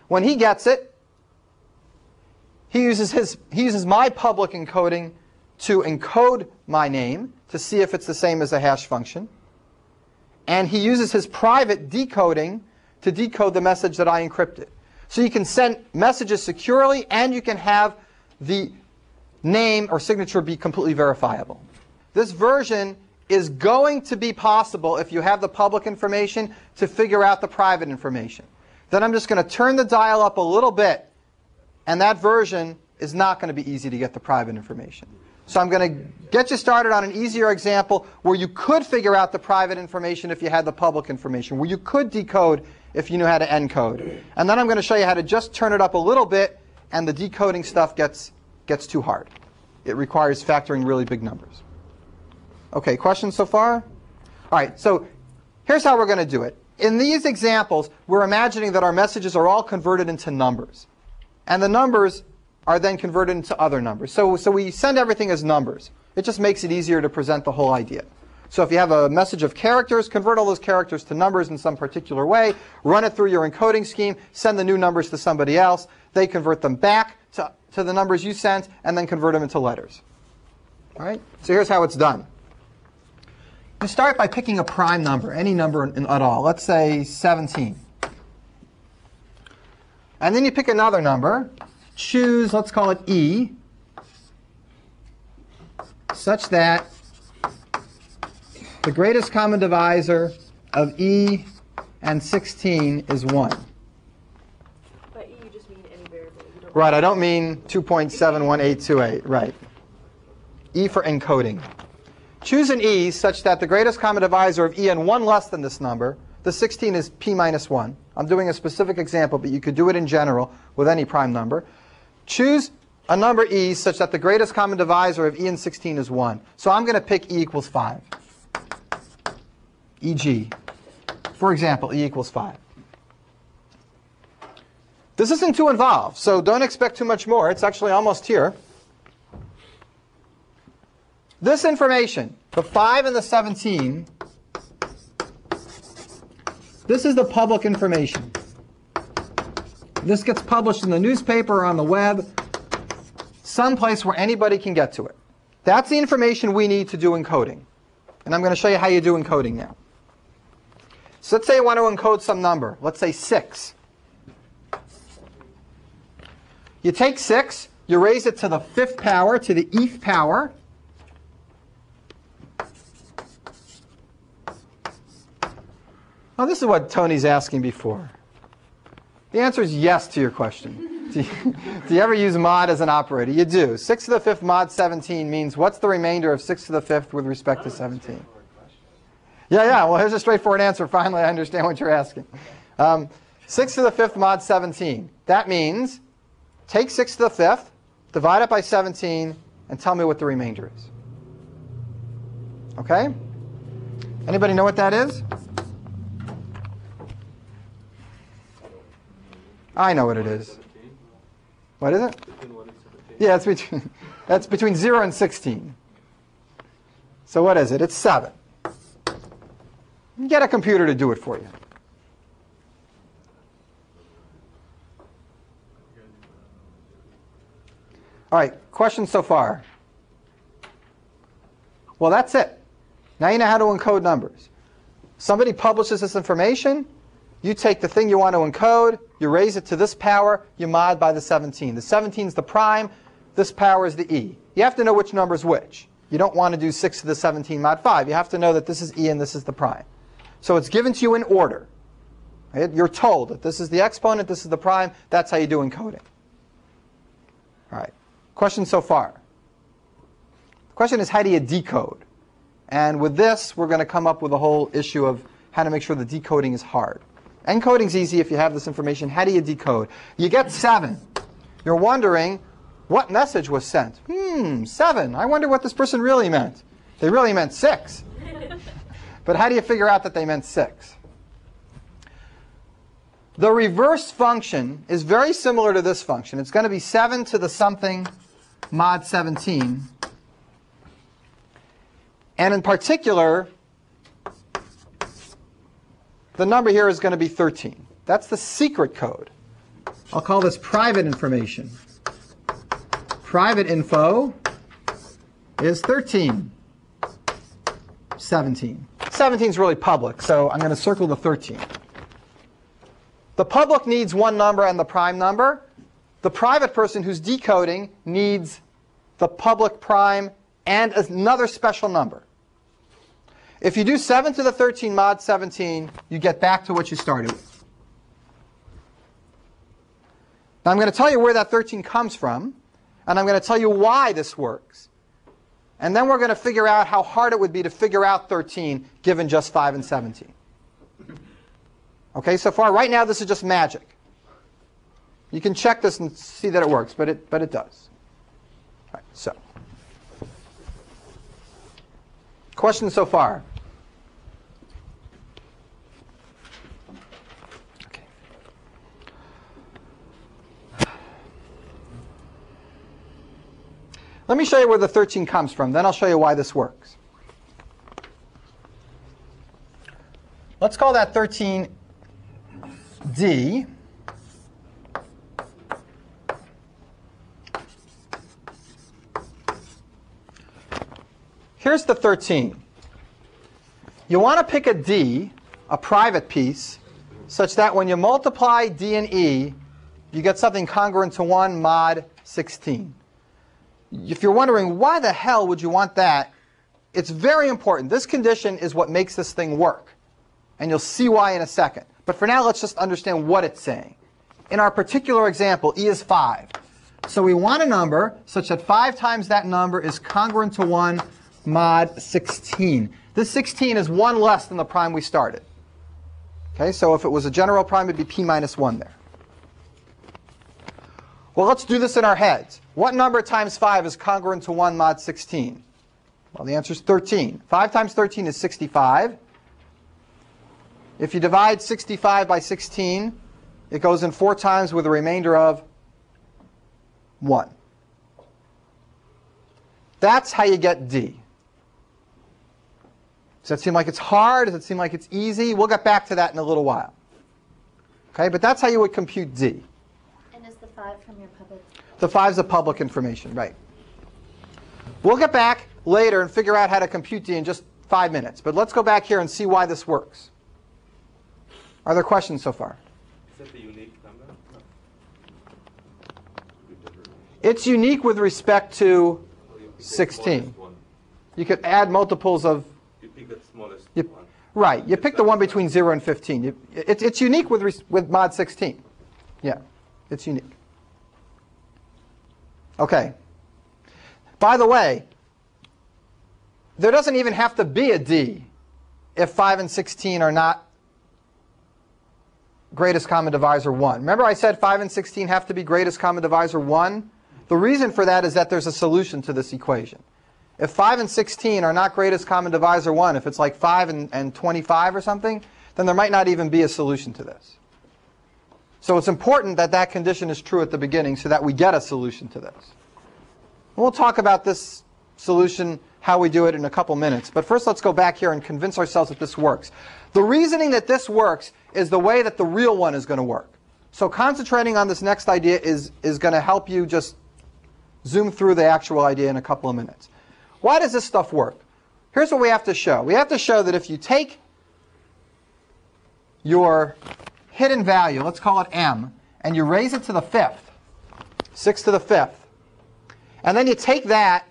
When he gets it, he uses, his, he uses my public encoding to encode my name to see if it's the same as a hash function. And he uses his private decoding to decode the message that I encrypted. So you can send messages securely and you can have the name or signature be completely verifiable. This version is going to be possible if you have the public information to figure out the private information. Then I'm just going to turn the dial up a little bit and that version is not going to be easy to get the private information. So I'm going to get you started on an easier example where you could figure out the private information if you had the public information, where you could decode if you knew how to encode. And then I'm going to show you how to just turn it up a little bit and the decoding stuff gets, gets too hard. It requires factoring really big numbers. Okay, questions so far? All right, so here's how we're going to do it. In these examples, we're imagining that our messages are all converted into numbers. And the numbers are then converted into other numbers. So, so we send everything as numbers. It just makes it easier to present the whole idea. So if you have a message of characters, convert all those characters to numbers in some particular way, run it through your encoding scheme, send the new numbers to somebody else, they convert them back to, to the numbers you sent, and then convert them into letters. All right? So here's how it's done. You start by picking a prime number, any number in, at all. Let's say 17. And then you pick another number, choose, let's call it E, such that the greatest common divisor of E and 16 is 1. By E, you just mean any variable. Right, I don't mean 2.71828, right. E for encoding. Choose an E such that the greatest common divisor of E and 1 less than this number, the 16 is P minus 1. I'm doing a specific example, but you could do it in general with any prime number. Choose a number E such that the greatest common divisor of E and 16 is 1. So I'm going to pick E equals 5. E.g., for example, E equals 5. This isn't too involved, so don't expect too much more. It's actually almost here. This information, the 5 and the 17, this is the public information. This gets published in the newspaper or on the web, someplace where anybody can get to it. That's the information we need to do encoding. And I'm going to show you how you do encoding now. So let's say I want to encode some number. Let's say 6. You take 6, you raise it to the fifth power, to the eth power. Oh, this is what Tony's asking before. The answer is yes to your question. do, you, do you ever use mod as an operator? You do. 6 to the fifth mod 17 means what's the remainder of 6 to the fifth with respect to 17? Yeah, yeah. Well, here's a straightforward answer. Finally, I understand what you're asking. Um, 6 to the fifth mod 17. That means take 6 to the fifth, divide it by 17, and tell me what the remainder is. Okay? Anybody know what that is? I know what it is. What is it? Yeah, it's between, <laughs> that's between 0 and 16. So what is it? It's 7. Get a computer to do it for you. All right, questions so far? Well, that's it. Now you know how to encode numbers. Somebody publishes this information, you take the thing you want to encode, you raise it to this power, you mod by the 17. The 17 is the prime, this power is the e. You have to know which number is which. You don't want to do 6 to the 17 mod 5. You have to know that this is e and this is the prime. So it's given to you in order. You're told that this is the exponent, this is the prime. That's how you do encoding. All right. Question so far? The question is how do you decode? And with this, we're going to come up with a whole issue of how to make sure the decoding is hard. Encoding is easy if you have this information. How do you decode? You get 7. You're wondering what message was sent. Hmm, 7. I wonder what this person really meant. They really meant 6. <laughs> but how do you figure out that they meant 6? The reverse function is very similar to this function. It's going to be 7 to the something mod 17. And in particular, the number here is going to be 13. That's the secret code. I'll call this private information. Private info is 13. 17. 17 is really public, so I'm going to circle the 13. The public needs one number and the prime number. The private person who's decoding needs the public prime and another special number. If you do 7 to the 13 mod 17, you get back to what you started with. Now I'm going to tell you where that 13 comes from, and I'm going to tell you why this works. And then we're going to figure out how hard it would be to figure out 13 given just 5 and 17. Okay, so far, right now, this is just magic. You can check this and see that it works, but it, but it does. All right, so. Questions so far? Let me show you where the 13 comes from. Then I'll show you why this works. Let's call that 13D. Here's the 13. You want to pick a D, a private piece, such that when you multiply D and E, you get something congruent to 1 mod 16 if you're wondering why the hell would you want that, it's very important. This condition is what makes this thing work. And you'll see why in a second. But for now, let's just understand what it's saying. In our particular example, e is 5. So we want a number such that 5 times that number is congruent to 1 mod 16. This 16 is 1 less than the prime we started. Okay, so if it was a general prime, it would be p minus 1 there. Well, let's do this in our heads. What number times 5 is congruent to 1 mod 16? Well, the answer is 13. 5 times 13 is 65. If you divide 65 by 16, it goes in 4 times with a remainder of 1. That's how you get D. Does that seem like it's hard? Does it seem like it's easy? We'll get back to that in a little while. Okay, but that's how you would compute D. And is the 5 from your the five's the public information, right. We'll get back later and figure out how to compute D in just five minutes. But let's go back here and see why this works. Are there questions so far? Is unique number? It's unique with respect to You 16. one. You could add multiples of, You pick the smallest You- one. right, you pick the one between 0 and 15. You- It's, it's unique with, with mod 16. Yeah, it's unique. Okay. By the way, there doesn't even have to be a D if 5 and 16 are not greatest common divisor 1. Remember I said 5 and 16 have to be greatest common divisor 1? The reason for that is that there's a solution to this equation. If 5 and 16 are not greatest common divisor 1, if it's like 5 and, and 25 or something, then there might not even be a solution to this. So it's important that that condition is true at the beginning so that we get a solution to this. We'll talk about this solution, how we do it in a couple minutes. But first let's go back here and convince ourselves that this works. The reasoning that this works is the way that the real one is going to work. So concentrating on this next idea is, is going to help you just zoom through the actual idea in a couple of minutes. Why does this stuff work? Here's what we have to show. We have to show that if you take your hidden value, let's call it m, and you raise it to the fifth, 6 to the fifth, and then you take that,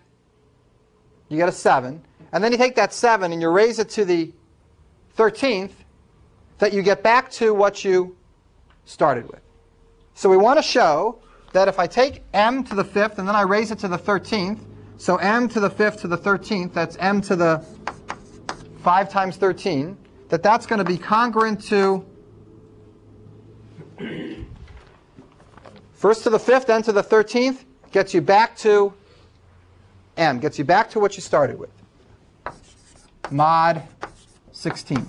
you get a 7, and then you take that 7 and you raise it to the 13th, that you get back to what you started with. So we want to show that if I take m to the fifth and then I raise it to the 13th, so m to the fifth to the 13th, that's m to the 5 times 13, that that's going to be congruent to first to the fifth, then to the 13th, gets you back to m, gets you back to what you started with. Mod 16.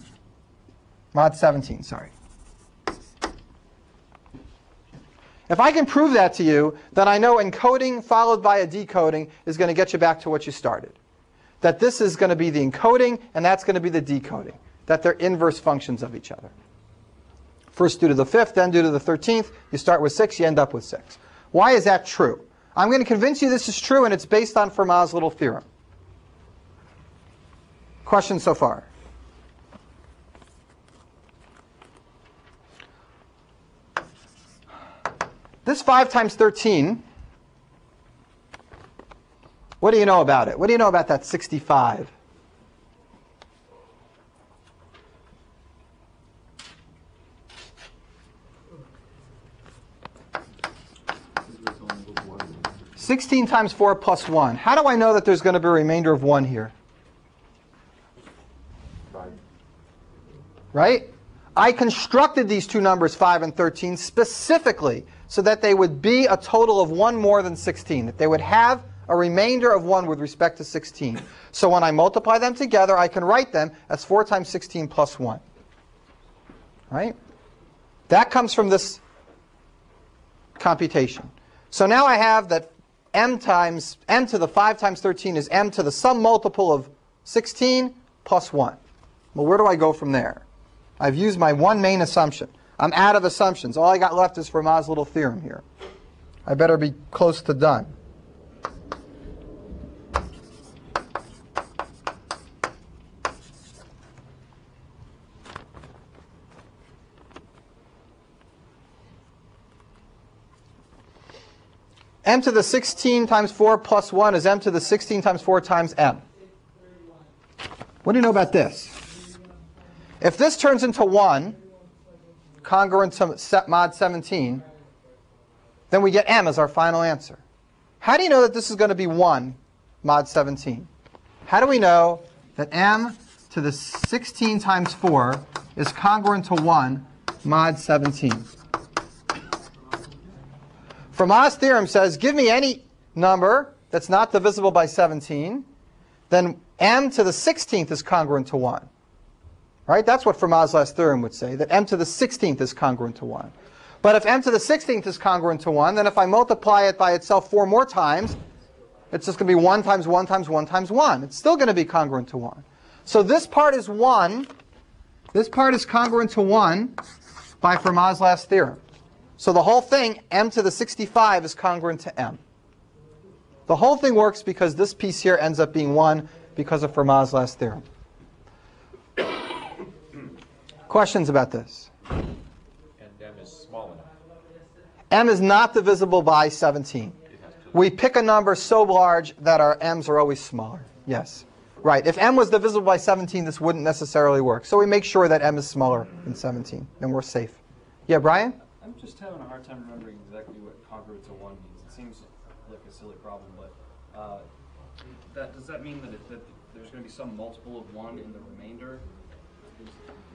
Mod 17, sorry. If I can prove that to you, then I know encoding followed by a decoding is going to get you back to what you started. That this is going to be the encoding and that's going to be the decoding. That they're inverse functions of each other. First due to the fifth, then due to the 13th. You start with 6, you end up with 6. Why is that true? I'm going to convince you this is true and it's based on Fermat's little theorem. Questions so far? This 5 times 13, what do you know about it? What do you know about that 65? Sixteen times four plus one. How do I know that there's going to be a remainder of one here? Right? I constructed these two numbers, 5 and 13, specifically so that they would be a total of 1 more than 16, that they would have a remainder of 1 with respect to 16. So when I multiply them together, I can write them as 4 times 16 plus 1. Right? That comes from this computation. So now I have that m times m to the 5 times 13 is m to the sum multiple of 16 plus 1. Well, where do I go from there? I've used my one main assumption. I'm out of assumptions. All I got left is Fermat's little theorem here. I better be close to done. M to the 16 times 4 plus 1 is m to the 16 times 4 times m. What do you know about this? If this turns into 1, congruent to mod 17, then we get m as our final answer. How do you know that this is going to be 1 mod 17? How do we know that m to the 16 times 4 is congruent to 1 mod 17? Fermat's theorem says, give me any number that's not divisible by 17, then m to the 16th is congruent to 1. Right? That's what Fermat's last theorem would say, that m to the 16th is congruent to 1. But if m to the 16th is congruent to 1, then if I multiply it by itself four more times, it's just going to be 1 times 1 times 1 times 1. It's still going to be congruent to 1. So this part is 1. This part is congruent to 1 by Fermat's last theorem. So the whole thing, m to the 65, is congruent to m. The whole thing works because this piece here ends up being 1 because of Fermat's last theorem. <coughs> Questions about this? And m is small enough. m is not divisible by 17. It has to we pick a number so large that our m's are always smaller. Yes. Right. If m was divisible by 17, this wouldn't necessarily work. So we make sure that m is smaller than 17, and we're safe. Yeah, Brian? I'm just having a hard time remembering exactly what congruent to 1 means. It seems like a silly problem, but uh, that, does that mean that, it, that there's going to be some multiple of 1 in the remainder?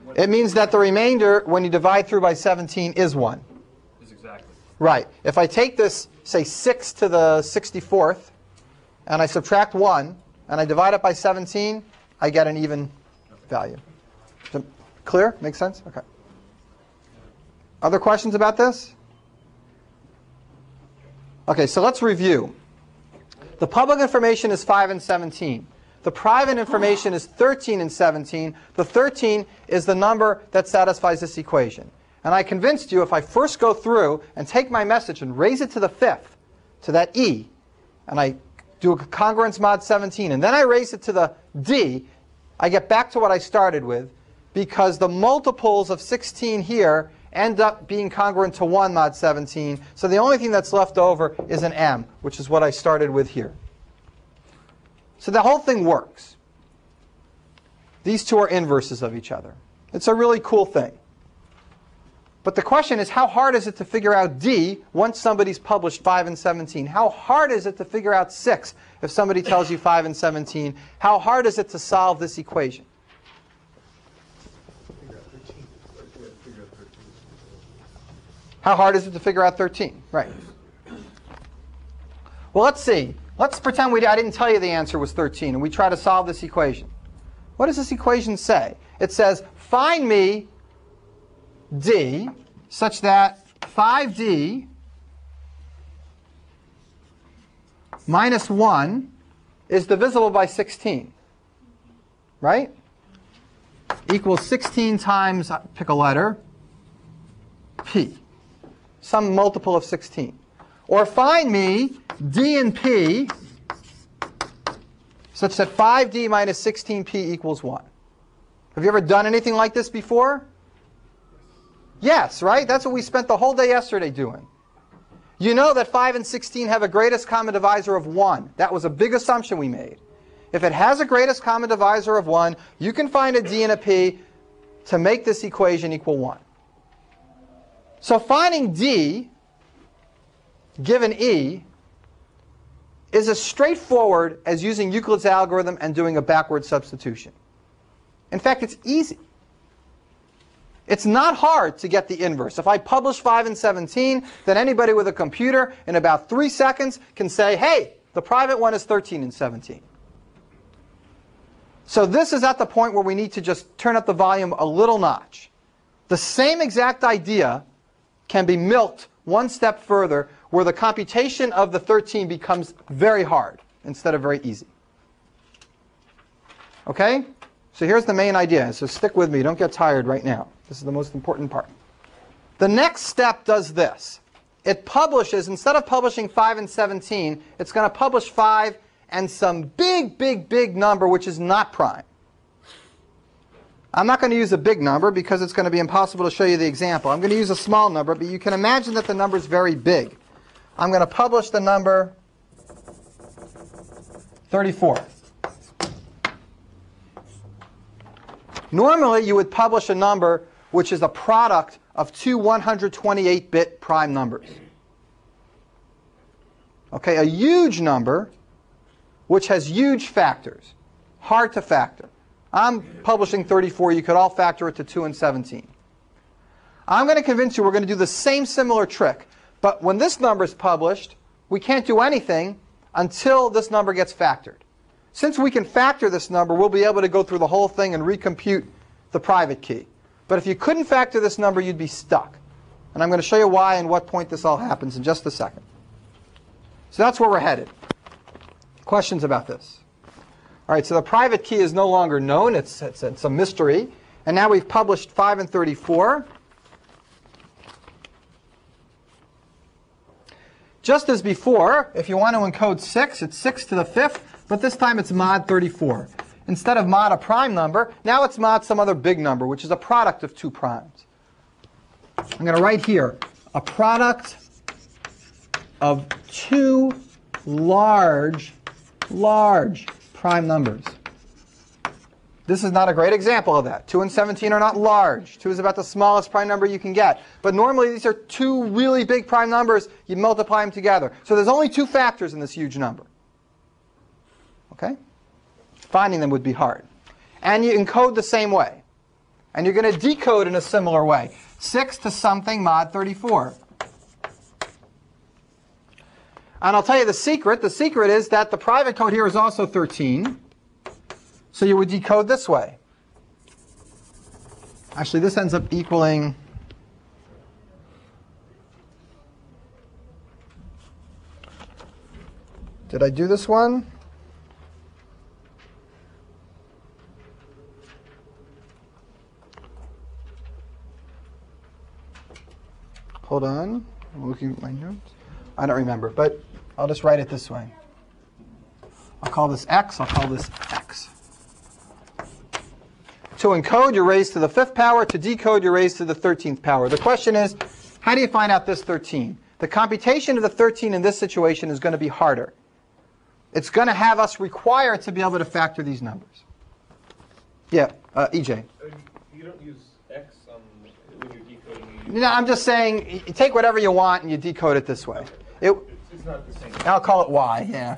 What- It means that the remainder, when you divide through by 17, is 1. Is exactly. Right. If I take this, say 6 to the 64th, and I subtract 1, and I divide it by 17, I get an even value. So, clear? Makes sense? Okay. Other questions about this? Okay, so let's review. The public information is 5 and 17. The private information is 13 and 17. The 13 is the number that satisfies this equation. And I convinced you if I first go through and take my message and raise it to the fifth, to that E, and I do a congruence mod 17, and then I raise it to the D, I get back to what I started with because the multiples of 16 here end up being congruent to 1 mod 17. So the only thing that's left over is an M, which is what I started with here. So the whole thing works. These two are inverses of each other. It's a really cool thing. But the question is, how hard is it to figure out D once somebody's published 5 and 17? How hard is it to figure out 6 if somebody tells you 5 and 17? How hard is it to solve this equation? How hard is it to figure out 13? Right. Well, let's see. Let's pretend we, I didn't tell you the answer was 13, and we try to solve this equation. What does this equation say? It says, find me d such that 5d minus 1 is divisible by 16. Right? Equals 16 times, uh, pick a letter, p. Some multiple of 16. Or find me d and p such that 5d minus 16p equals 1. Have you ever done anything like this before? Yes, right? That's what we spent the whole day yesterday doing. You know that 5 and 16 have a greatest common divisor of 1. That was a big assumption we made. If it has a greatest common divisor of 1, you can find a d and a p to make this equation equal 1. So finding d given e is as straightforward as using Euclid's algorithm and doing a backward substitution. In fact, it's easy. It's not hard to get the inverse. If I publish 5 and 17, then anybody with a computer in about 3 seconds can say, hey, the private one is 13 and 17. So this is at the point where we need to just turn up the volume a little notch. The same exact idea can be milked one step further where the computation of the 13 becomes very hard instead of very easy. Okay? So here's the main idea. So stick with me. Don't get tired right now. This is the most important part. The next step does this. It publishes, instead of publishing 5 and 17, it's going to publish 5 and some big, big, big number which is not prime. I'm not going to use a big number because it's going to be impossible to show you the example. I'm going to use a small number, but you can imagine that the number is very big. I'm going to publish the number 34. Normally, you would publish a number which is a product of two 128-bit prime numbers. Okay, a huge number which has huge factors, hard to factor. I'm publishing 34. You could all factor it to 2 and 17. I'm going to convince you we're going to do the same similar trick. But when this number is published, we can't do anything until this number gets factored. Since we can factor this number, we'll be able to go through the whole thing and recompute the private key. But if you couldn't factor this number, you'd be stuck. And I'm going to show you why and what point this all happens in just a second. So that's where we're headed. Questions about this? All right, so the private key is no longer known. It's, it's, it's a mystery. And now we've published 5 and 34. Just as before, if you want to encode 6, it's 6 to the 5th, but this time it's mod 34. Instead of mod a prime number, now it's mod some other big number, which is a product of two primes. I'm going to write here a product of two large, large prime numbers. This is not a great example of that. 2 and 17 are not large. 2 is about the smallest prime number you can get. But normally these are two really big prime numbers. You multiply them together. So there's only two factors in this huge number. Okay? Finding them would be hard. And you encode the same way. And you're going to decode in a similar way. 6 to something mod 34. And I'll tell you the secret. The secret is that the private code here is also 13. So you would decode this way. Actually, this ends up equaling Did I do this one? Hold on. I'm looking at my notes. I don't remember, but I'll just write it this way. I'll call this x, I'll call this x. To encode, you raise to the fifth power. To decode, you raise to the 13th power. The question is, how do you find out this 13? The computation of the 13 in this situation is going to be harder. It's going to have us require to be able to factor these numbers. Yeah, uh, EJ. You don't use X on, when you're decoding. You No, I'm just saying, you take whatever you want and you decode it this way. It, it's, it's not the same. I'll call it Y, yeah.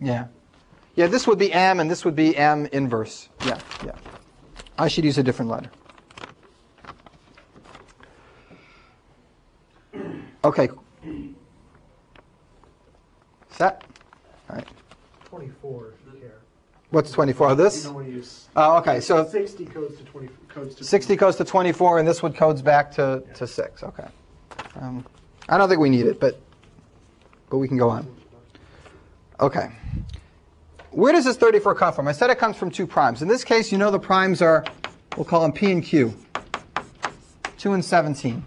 Yeah. Yeah, this would be M and this would be M inverse. Yeah, yeah. I should use a different letter. Okay. Set? All right. 24, if you care. What's 24? Oh, this? You know when you use Oh, okay. So 60 codes to 20 codes to 60 goes to 24, and this would codes back to, to 6. Okay. Um, I don't think we need it, but, but we can go on. Okay. Where does this 34 come from? I said it comes from two primes. In this case, you know the primes are, we'll call them P and Q. 2 and 17.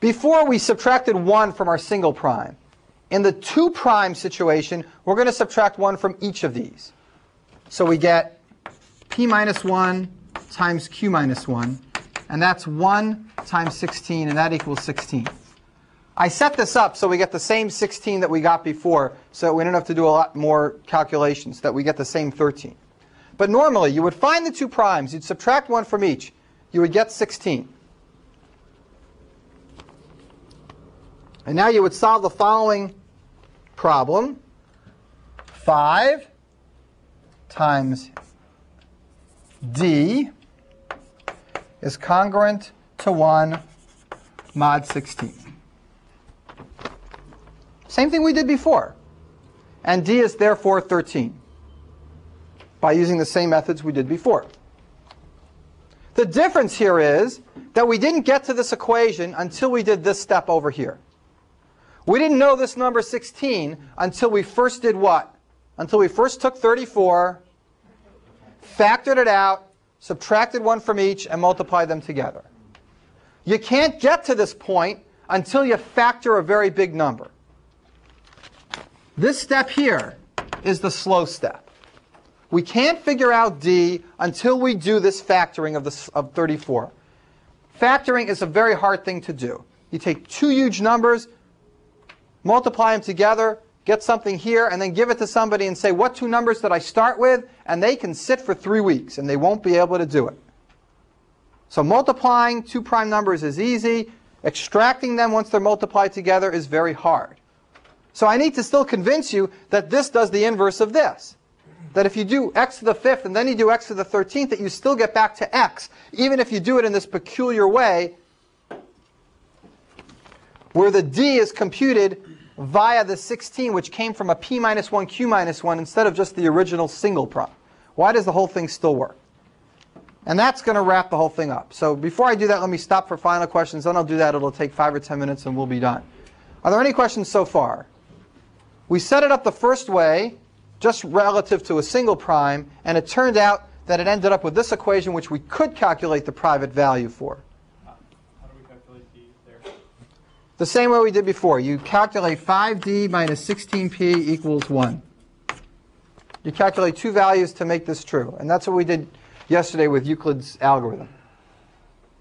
Before we subtracted 1 from our single prime. In the 2 prime situation, we're going to subtract 1 from each of these. So we get P minus 1 times Q minus 1. And that's 1 times 16, and that equals 16. I set this up so we get the same 16 that we got before, so we don't have to do a lot more calculations, that we get the same 13. But normally, you would find the two primes, you'd subtract 1 from each, you would get 16. And now you would solve the following problem. 5 times d is congruent to 1 mod 16. Same thing we did before. And d is therefore 13 by using the same methods we did before. The difference here is that we didn't get to this equation until we did this step over here. We didn't know this number 16 until we first did what? Until we first took 34, factored it out, subtracted one from each, and multiplied them together. You can't get to this point until you factor a very big number. This step here is the slow step. We can't figure out d until we do this factoring of, the, of 34. Factoring is a very hard thing to do. You take two huge numbers, multiply them together, get something here, and then give it to somebody and say, what two numbers did I start with? And they can sit for three weeks, and they won't be able to do it. So multiplying two prime numbers is easy. Extracting them once they're multiplied together is very hard. So I need to still convince you that this does the inverse of this. That if you do x to the fifth and then you do x to the 13th, that you still get back to x, even if you do it in this peculiar way, where the d is computed via the 16, which came from a p minus 1, q minus 1, instead of just the original single prime. Why does the whole thing still work? And that's going to wrap the whole thing up. So before I do that, let me stop for final questions. Then I'll do that. It'll take five or ten minutes and we'll be done. Are there any questions so far? We set it up the first way, just relative to a single prime, and it turned out that it ended up with this equation, which we could calculate the private value for. How do we calculate d there? The same way we did before. You calculate 5d minus 16p equals 1. You calculate two values to make this true. And that's what we did yesterday with Euclid's algorithm.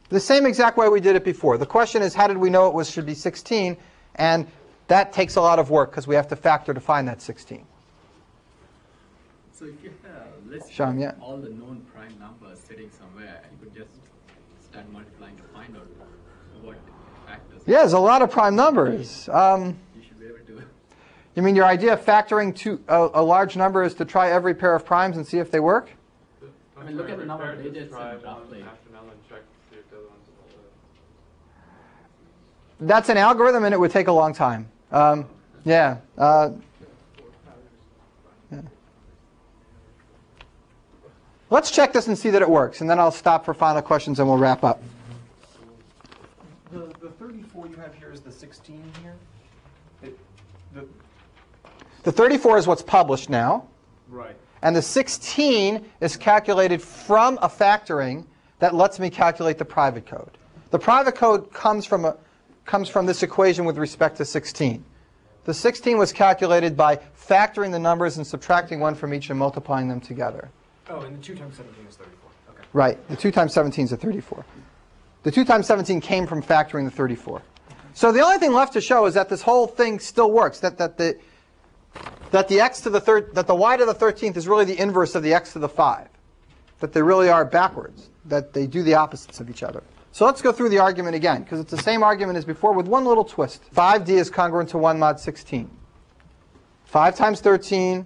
The same exact way we did it before. The question is, how did we know it was should be 16? And that takes a lot of work because we have to factor to find that 16. So if you have let's Shyam, yeah. all the known prime numbers sitting somewhere, you could just start multiplying to find out what factors. Yeah, there's a lot of prime numbers. Um, You should be able to. you mean your idea of factoring to a, a large number is to try every pair of primes and see if they work? I mean, look at the number of digits and roughly. after another and check the other one's That's an algorithm and it would take a long time. Um, yeah. Uh, yeah. Let's check this and see that it works, and then I'll stop for final questions and we'll wrap up. 34 you have here is the 16 here? It, the, The 34 is what's published now, right. and the 16 is calculated from a factoring that lets me calculate the private code. The private code comes from, a, comes from this equation with respect to 16. The 16 was calculated by factoring the numbers and subtracting one from each and multiplying them together. Oh, and the two times seventeen is thirty-four. Okay. Right. The 2 times 17 is a 34. The 2 times 17 came from factoring the 34. So the only thing left to show is that this whole thing still works, that, that, the, that the x to the third, that the y to the 13th is really the inverse of the x to the 5. That they really are backwards, that they do the opposites of each other. So let's go through the argument again, because it's the same argument as before with one little twist. 5d is congruent to 1 mod 16. 5 times 13,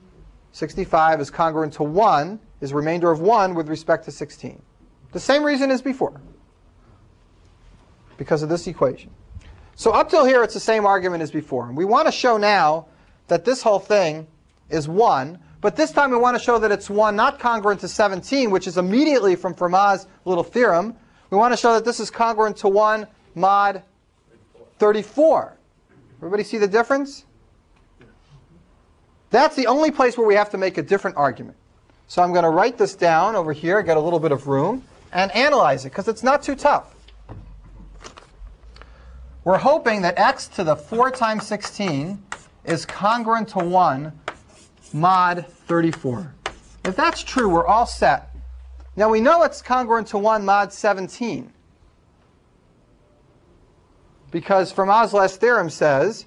65 is congruent to 1, is remainder of 1 with respect to 16. The same reason as before, because of this equation. So up till here, it's the same argument as before. And we want to show now that this whole thing is 1, but this time we want to show that it's 1 not congruent to 17, which is immediately from Fermat's little theorem. We want to show that this is congruent to 1 mod 34. Everybody see the difference? That's the only place where we have to make a different argument. So I'm going to write this down over here, get a little bit of room, and analyze it, because it's not too tough. We're hoping that x to the 4 times 16 is congruent to 1 mod 34. If that's true, we're all set. Now we know it's congruent to 1 mod 17. Because Fermat's last theorem says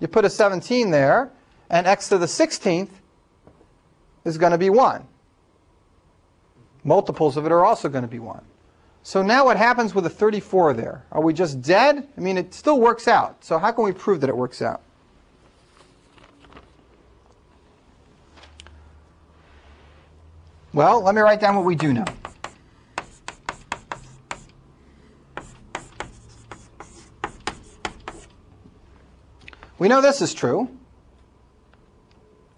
you put a 17 there, and x to the 16th is going to be 1. Multiples of it are also going to be 1. So now what happens with the 34 there? Are we just dead? I mean, it still works out. So how can we prove that it works out? Well, let me write down what we do know. We know this is true,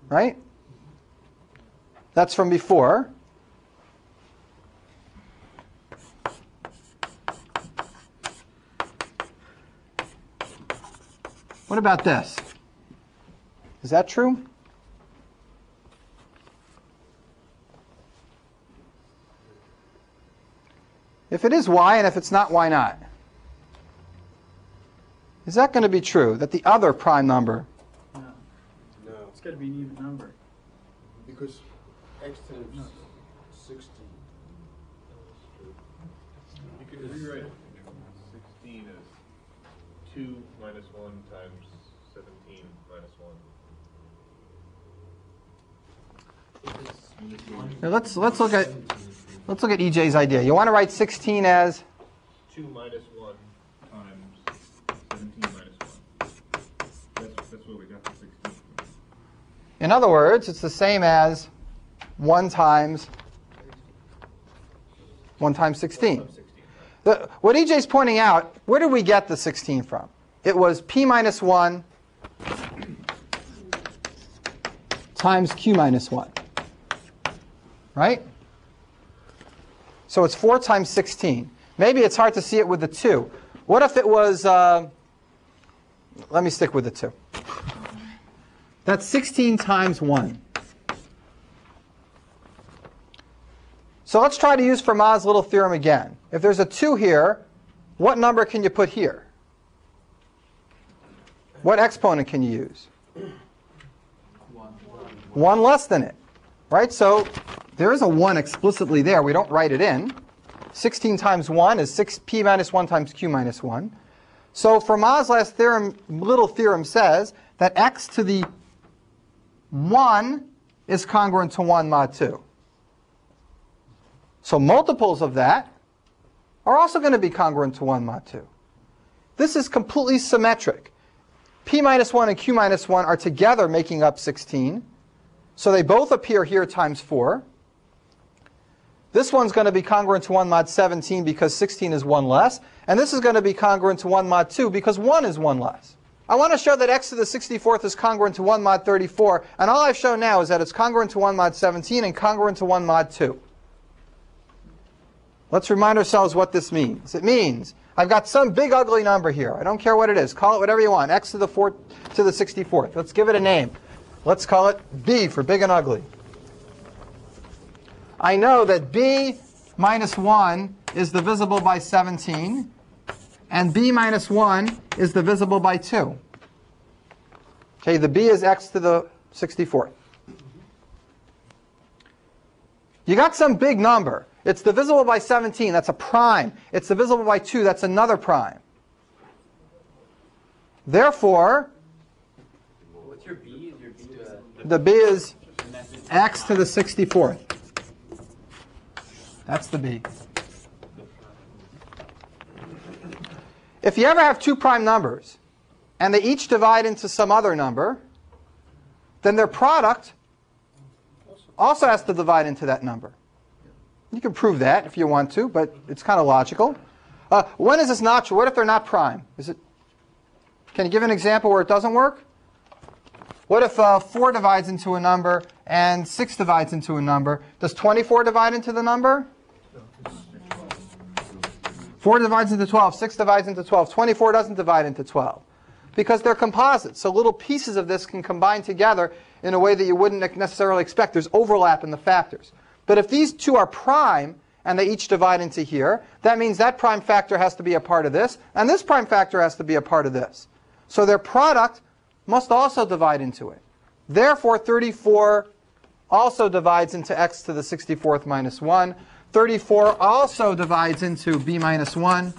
right? That's from before. What about this? Is that true? If it is, why? And if it's not, why not? Is that going to be true, that the other prime number No, It's got to be an even number. because x to the sixteen. You could rewrite 2 minus 1 times 17 minus 1. Now let's let's look at let's look at EJ's idea. You want to write 16 as 2 minus 1 times 17 minus 1. In other words, it's the same as 1 times 1 times 16. The, what EJ's pointing out, where did we get the 16 from? It was p minus 1 times q minus 1. Right? So it's 4 times 16. Maybe it's hard to see it with the 2. What if it was, uh, let me stick with the 2. That's 16 times 1. So let's try to use Fermat's little theorem again. If there's a 2 here, what number can you put here? What exponent can you use? 1 less than it. Right? So there is a 1 explicitly there. We don't write it in. 16 times 1 is 6 p minus 1 times q minus 1. So Fermat's last theorem, little theorem says that x to the 1 is congruent to 1 mod 2. So multiples of that are also going to be congruent to 1 mod 2. This is completely symmetric. p minus 1 and q minus 1 are together making up 16. So they both appear here times 4. This one's going to be congruent to 1 mod 17 because 16 is 1 less. And this is going to be congruent to 1 mod 2 because 1 is 1 less. I want to show that x to the 64th is congruent to 1 mod 34. And all I've shown now is that it's congruent to 1 mod 17 and congruent to 1 mod 2. Let's remind ourselves what this means. It means I've got some big ugly number here. I don't care what it is. Call it whatever you want. x to the 4 to the 64th. Let's give it a name. Let's call it b for big and ugly. I know that b minus 1 is divisible by 17, and b minus 1 is divisible by 2. Okay, the b is x to the 64th. You got some big number. It's divisible by 17, that's a prime. It's divisible by 2, that's another prime. Therefore, What's your B? Your B uh, the b is x to the 64th. That's the b. If you ever have two prime numbers, and they each divide into some other number, then their product also has to divide into that number. You can prove that if you want to, but it's kind of logical. Uh, when is this not true? What if they're not prime? Is it? Can you give an example where it doesn't work? What if uh, 4 divides into a number and 6 divides into a number? Does 24 divide into the number? 4 divides into 12, 6 divides into 12. 24 doesn't divide into 12 because they're composites. So little pieces of this can combine together in a way that you wouldn't necessarily expect. There's overlap in the factors. But if these two are prime and they each divide into here, that means that prime factor has to be a part of this, and this prime factor has to be a part of this. So their product must also divide into it. Therefore, 34 also divides into x to the 64th minus 1. 34 also divides into b minus 1.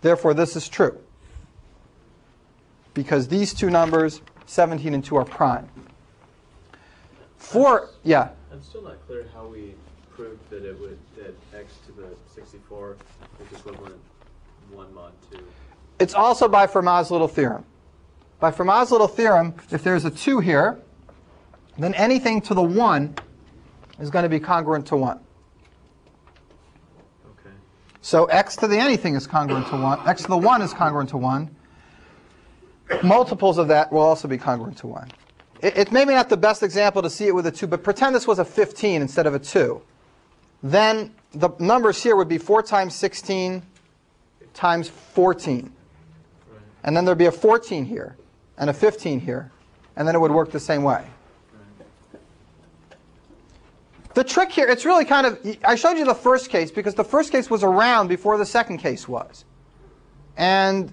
Therefore, this is true. Because these two numbers, 17 and 2, are prime. 4, yeah. I'm still not clear how we proved that it would that x to the 64 is equivalent 1 mod 2. It's also by Fermat's little theorem. By Fermat's little theorem, if there's a 2 here, then anything to the 1 is going to be congruent to 1. Okay. So x to the anything is congruent to 1. x to the 1 is congruent to 1. Multiples of that will also be congruent to 1. It, may be not the best example to see it with a 2, but pretend this was a 15 instead of a 2. Then the numbers here would be 4 times 16 times 14. And then there'd be a 14 here and a 15 here. And then it would work the same way. The trick here, it's really kind of, I showed you the first case because the first case was around before the second case was. And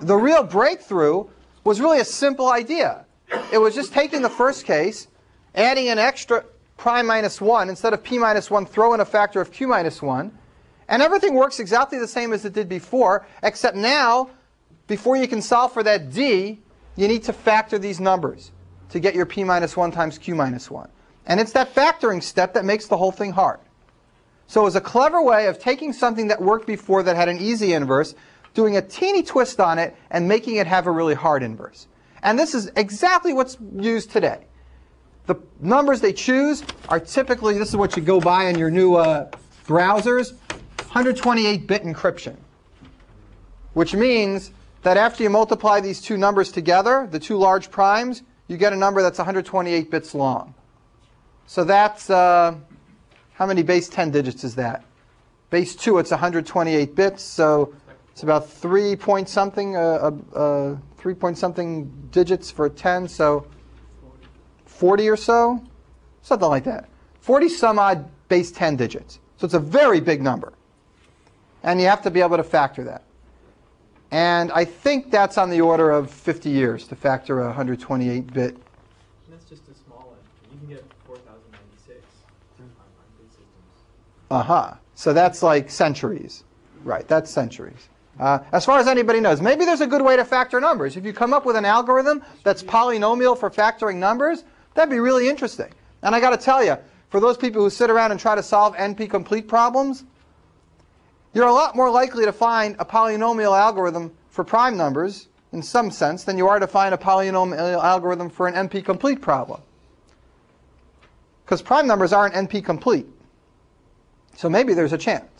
the real breakthrough was really a simple idea. It was just taking the first case, adding an extra prime minus 1, instead of p minus 1, throw in a factor of q minus 1. And everything works exactly the same as it did before, except now, before you can solve for that d, you need to factor these numbers to get your p minus 1 times q minus 1. And it's that factoring step that makes the whole thing hard. So it was a clever way of taking something that worked before that had an easy inverse, doing a teeny twist on it, and making it have a really hard inverse. And this is exactly what's used today. The numbers they choose are typically, this is what you go by in your new uh, browsers, 128-bit encryption. Which means that after you multiply these two numbers together, the two large primes, you get a number that's 128 bits long. So that's, uh, how many base 10 digits is that? Base 2, it's 128 bits, so it's about 3 point something, uh, uh, uh, 3 point something digits for 10, so 40 or so? Something like that. 40 some odd base 10 digits. So it's a very big number. And you have to be able to factor that. And I think that's on the order of 50 years to factor a 128-bit. That's just a small one. You can get 4096 on big systems. Uh-huh. So that's like centuries. Right, that's centuries. Uh, as far as anybody knows, maybe there's a good way to factor numbers. If you come up with an algorithm that's polynomial for factoring numbers, that'd be really interesting. And I got to tell you, for those people who sit around and try to solve NP-complete problems, you're a lot more likely to find a polynomial algorithm for prime numbers, in some sense, than you are to find a polynomial algorithm for an NP-complete problem. Because prime numbers aren't NP-complete. So maybe there's a chance.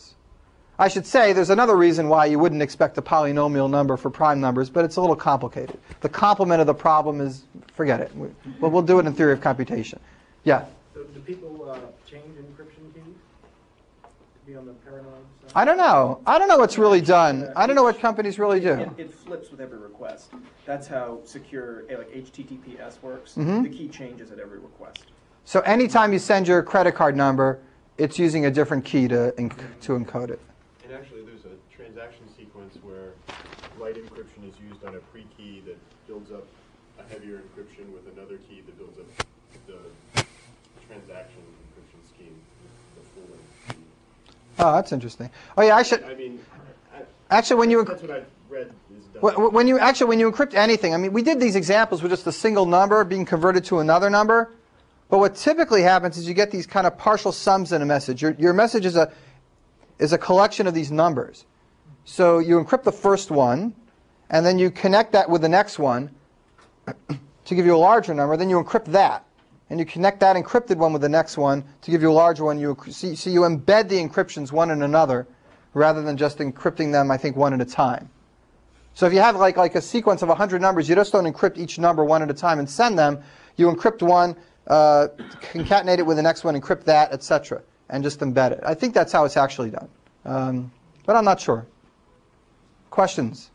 I should say there's another reason why you wouldn't expect a polynomial number for prime numbers, but it's a little complicated. The complement of the problem is, forget it. We, well, we'll do it in theory of computation. Yeah? Do, do people uh, change encryption keys to be on the paranoid side? I don't know. I don't know what's really done. I don't know what companies really do. It, it flips with every request. That's how secure, eh, like HTTPS works. Mhm. The key changes at every request. So anytime you send your credit card number, it's using a different key to, enc- to encode it. And actually, there's a transaction sequence where light encryption is used on a pre-key that builds up a heavier encryption with another key that builds up the transaction encryption scheme, the full length. Oh, that's interesting. Oh yeah, I should. I mean, I, Actually, when you that's what I've read is done. Wh- wh- When you actually when you encrypt anything, I mean, we did these examples with just a single number being converted to another number. But what typically happens is you get these kind of partial sums in a message. Your, your message is a is a collection of these numbers. So you encrypt the first one, and then you connect that with the next one to give you a larger number. Then you encrypt that, and you connect that encrypted one with the next one to give you a larger one. You see, so you embed the encryptions one in another, rather than just encrypting them, I think, one at a time. So if you have like, like a sequence of 100 numbers, you just don't encrypt each number one at a time and send them. You encrypt one, uh, concatenate it with the next one, encrypt that, etc., and just embed it. I think that's how it's actually done. Um, but I'm not sure. Questions?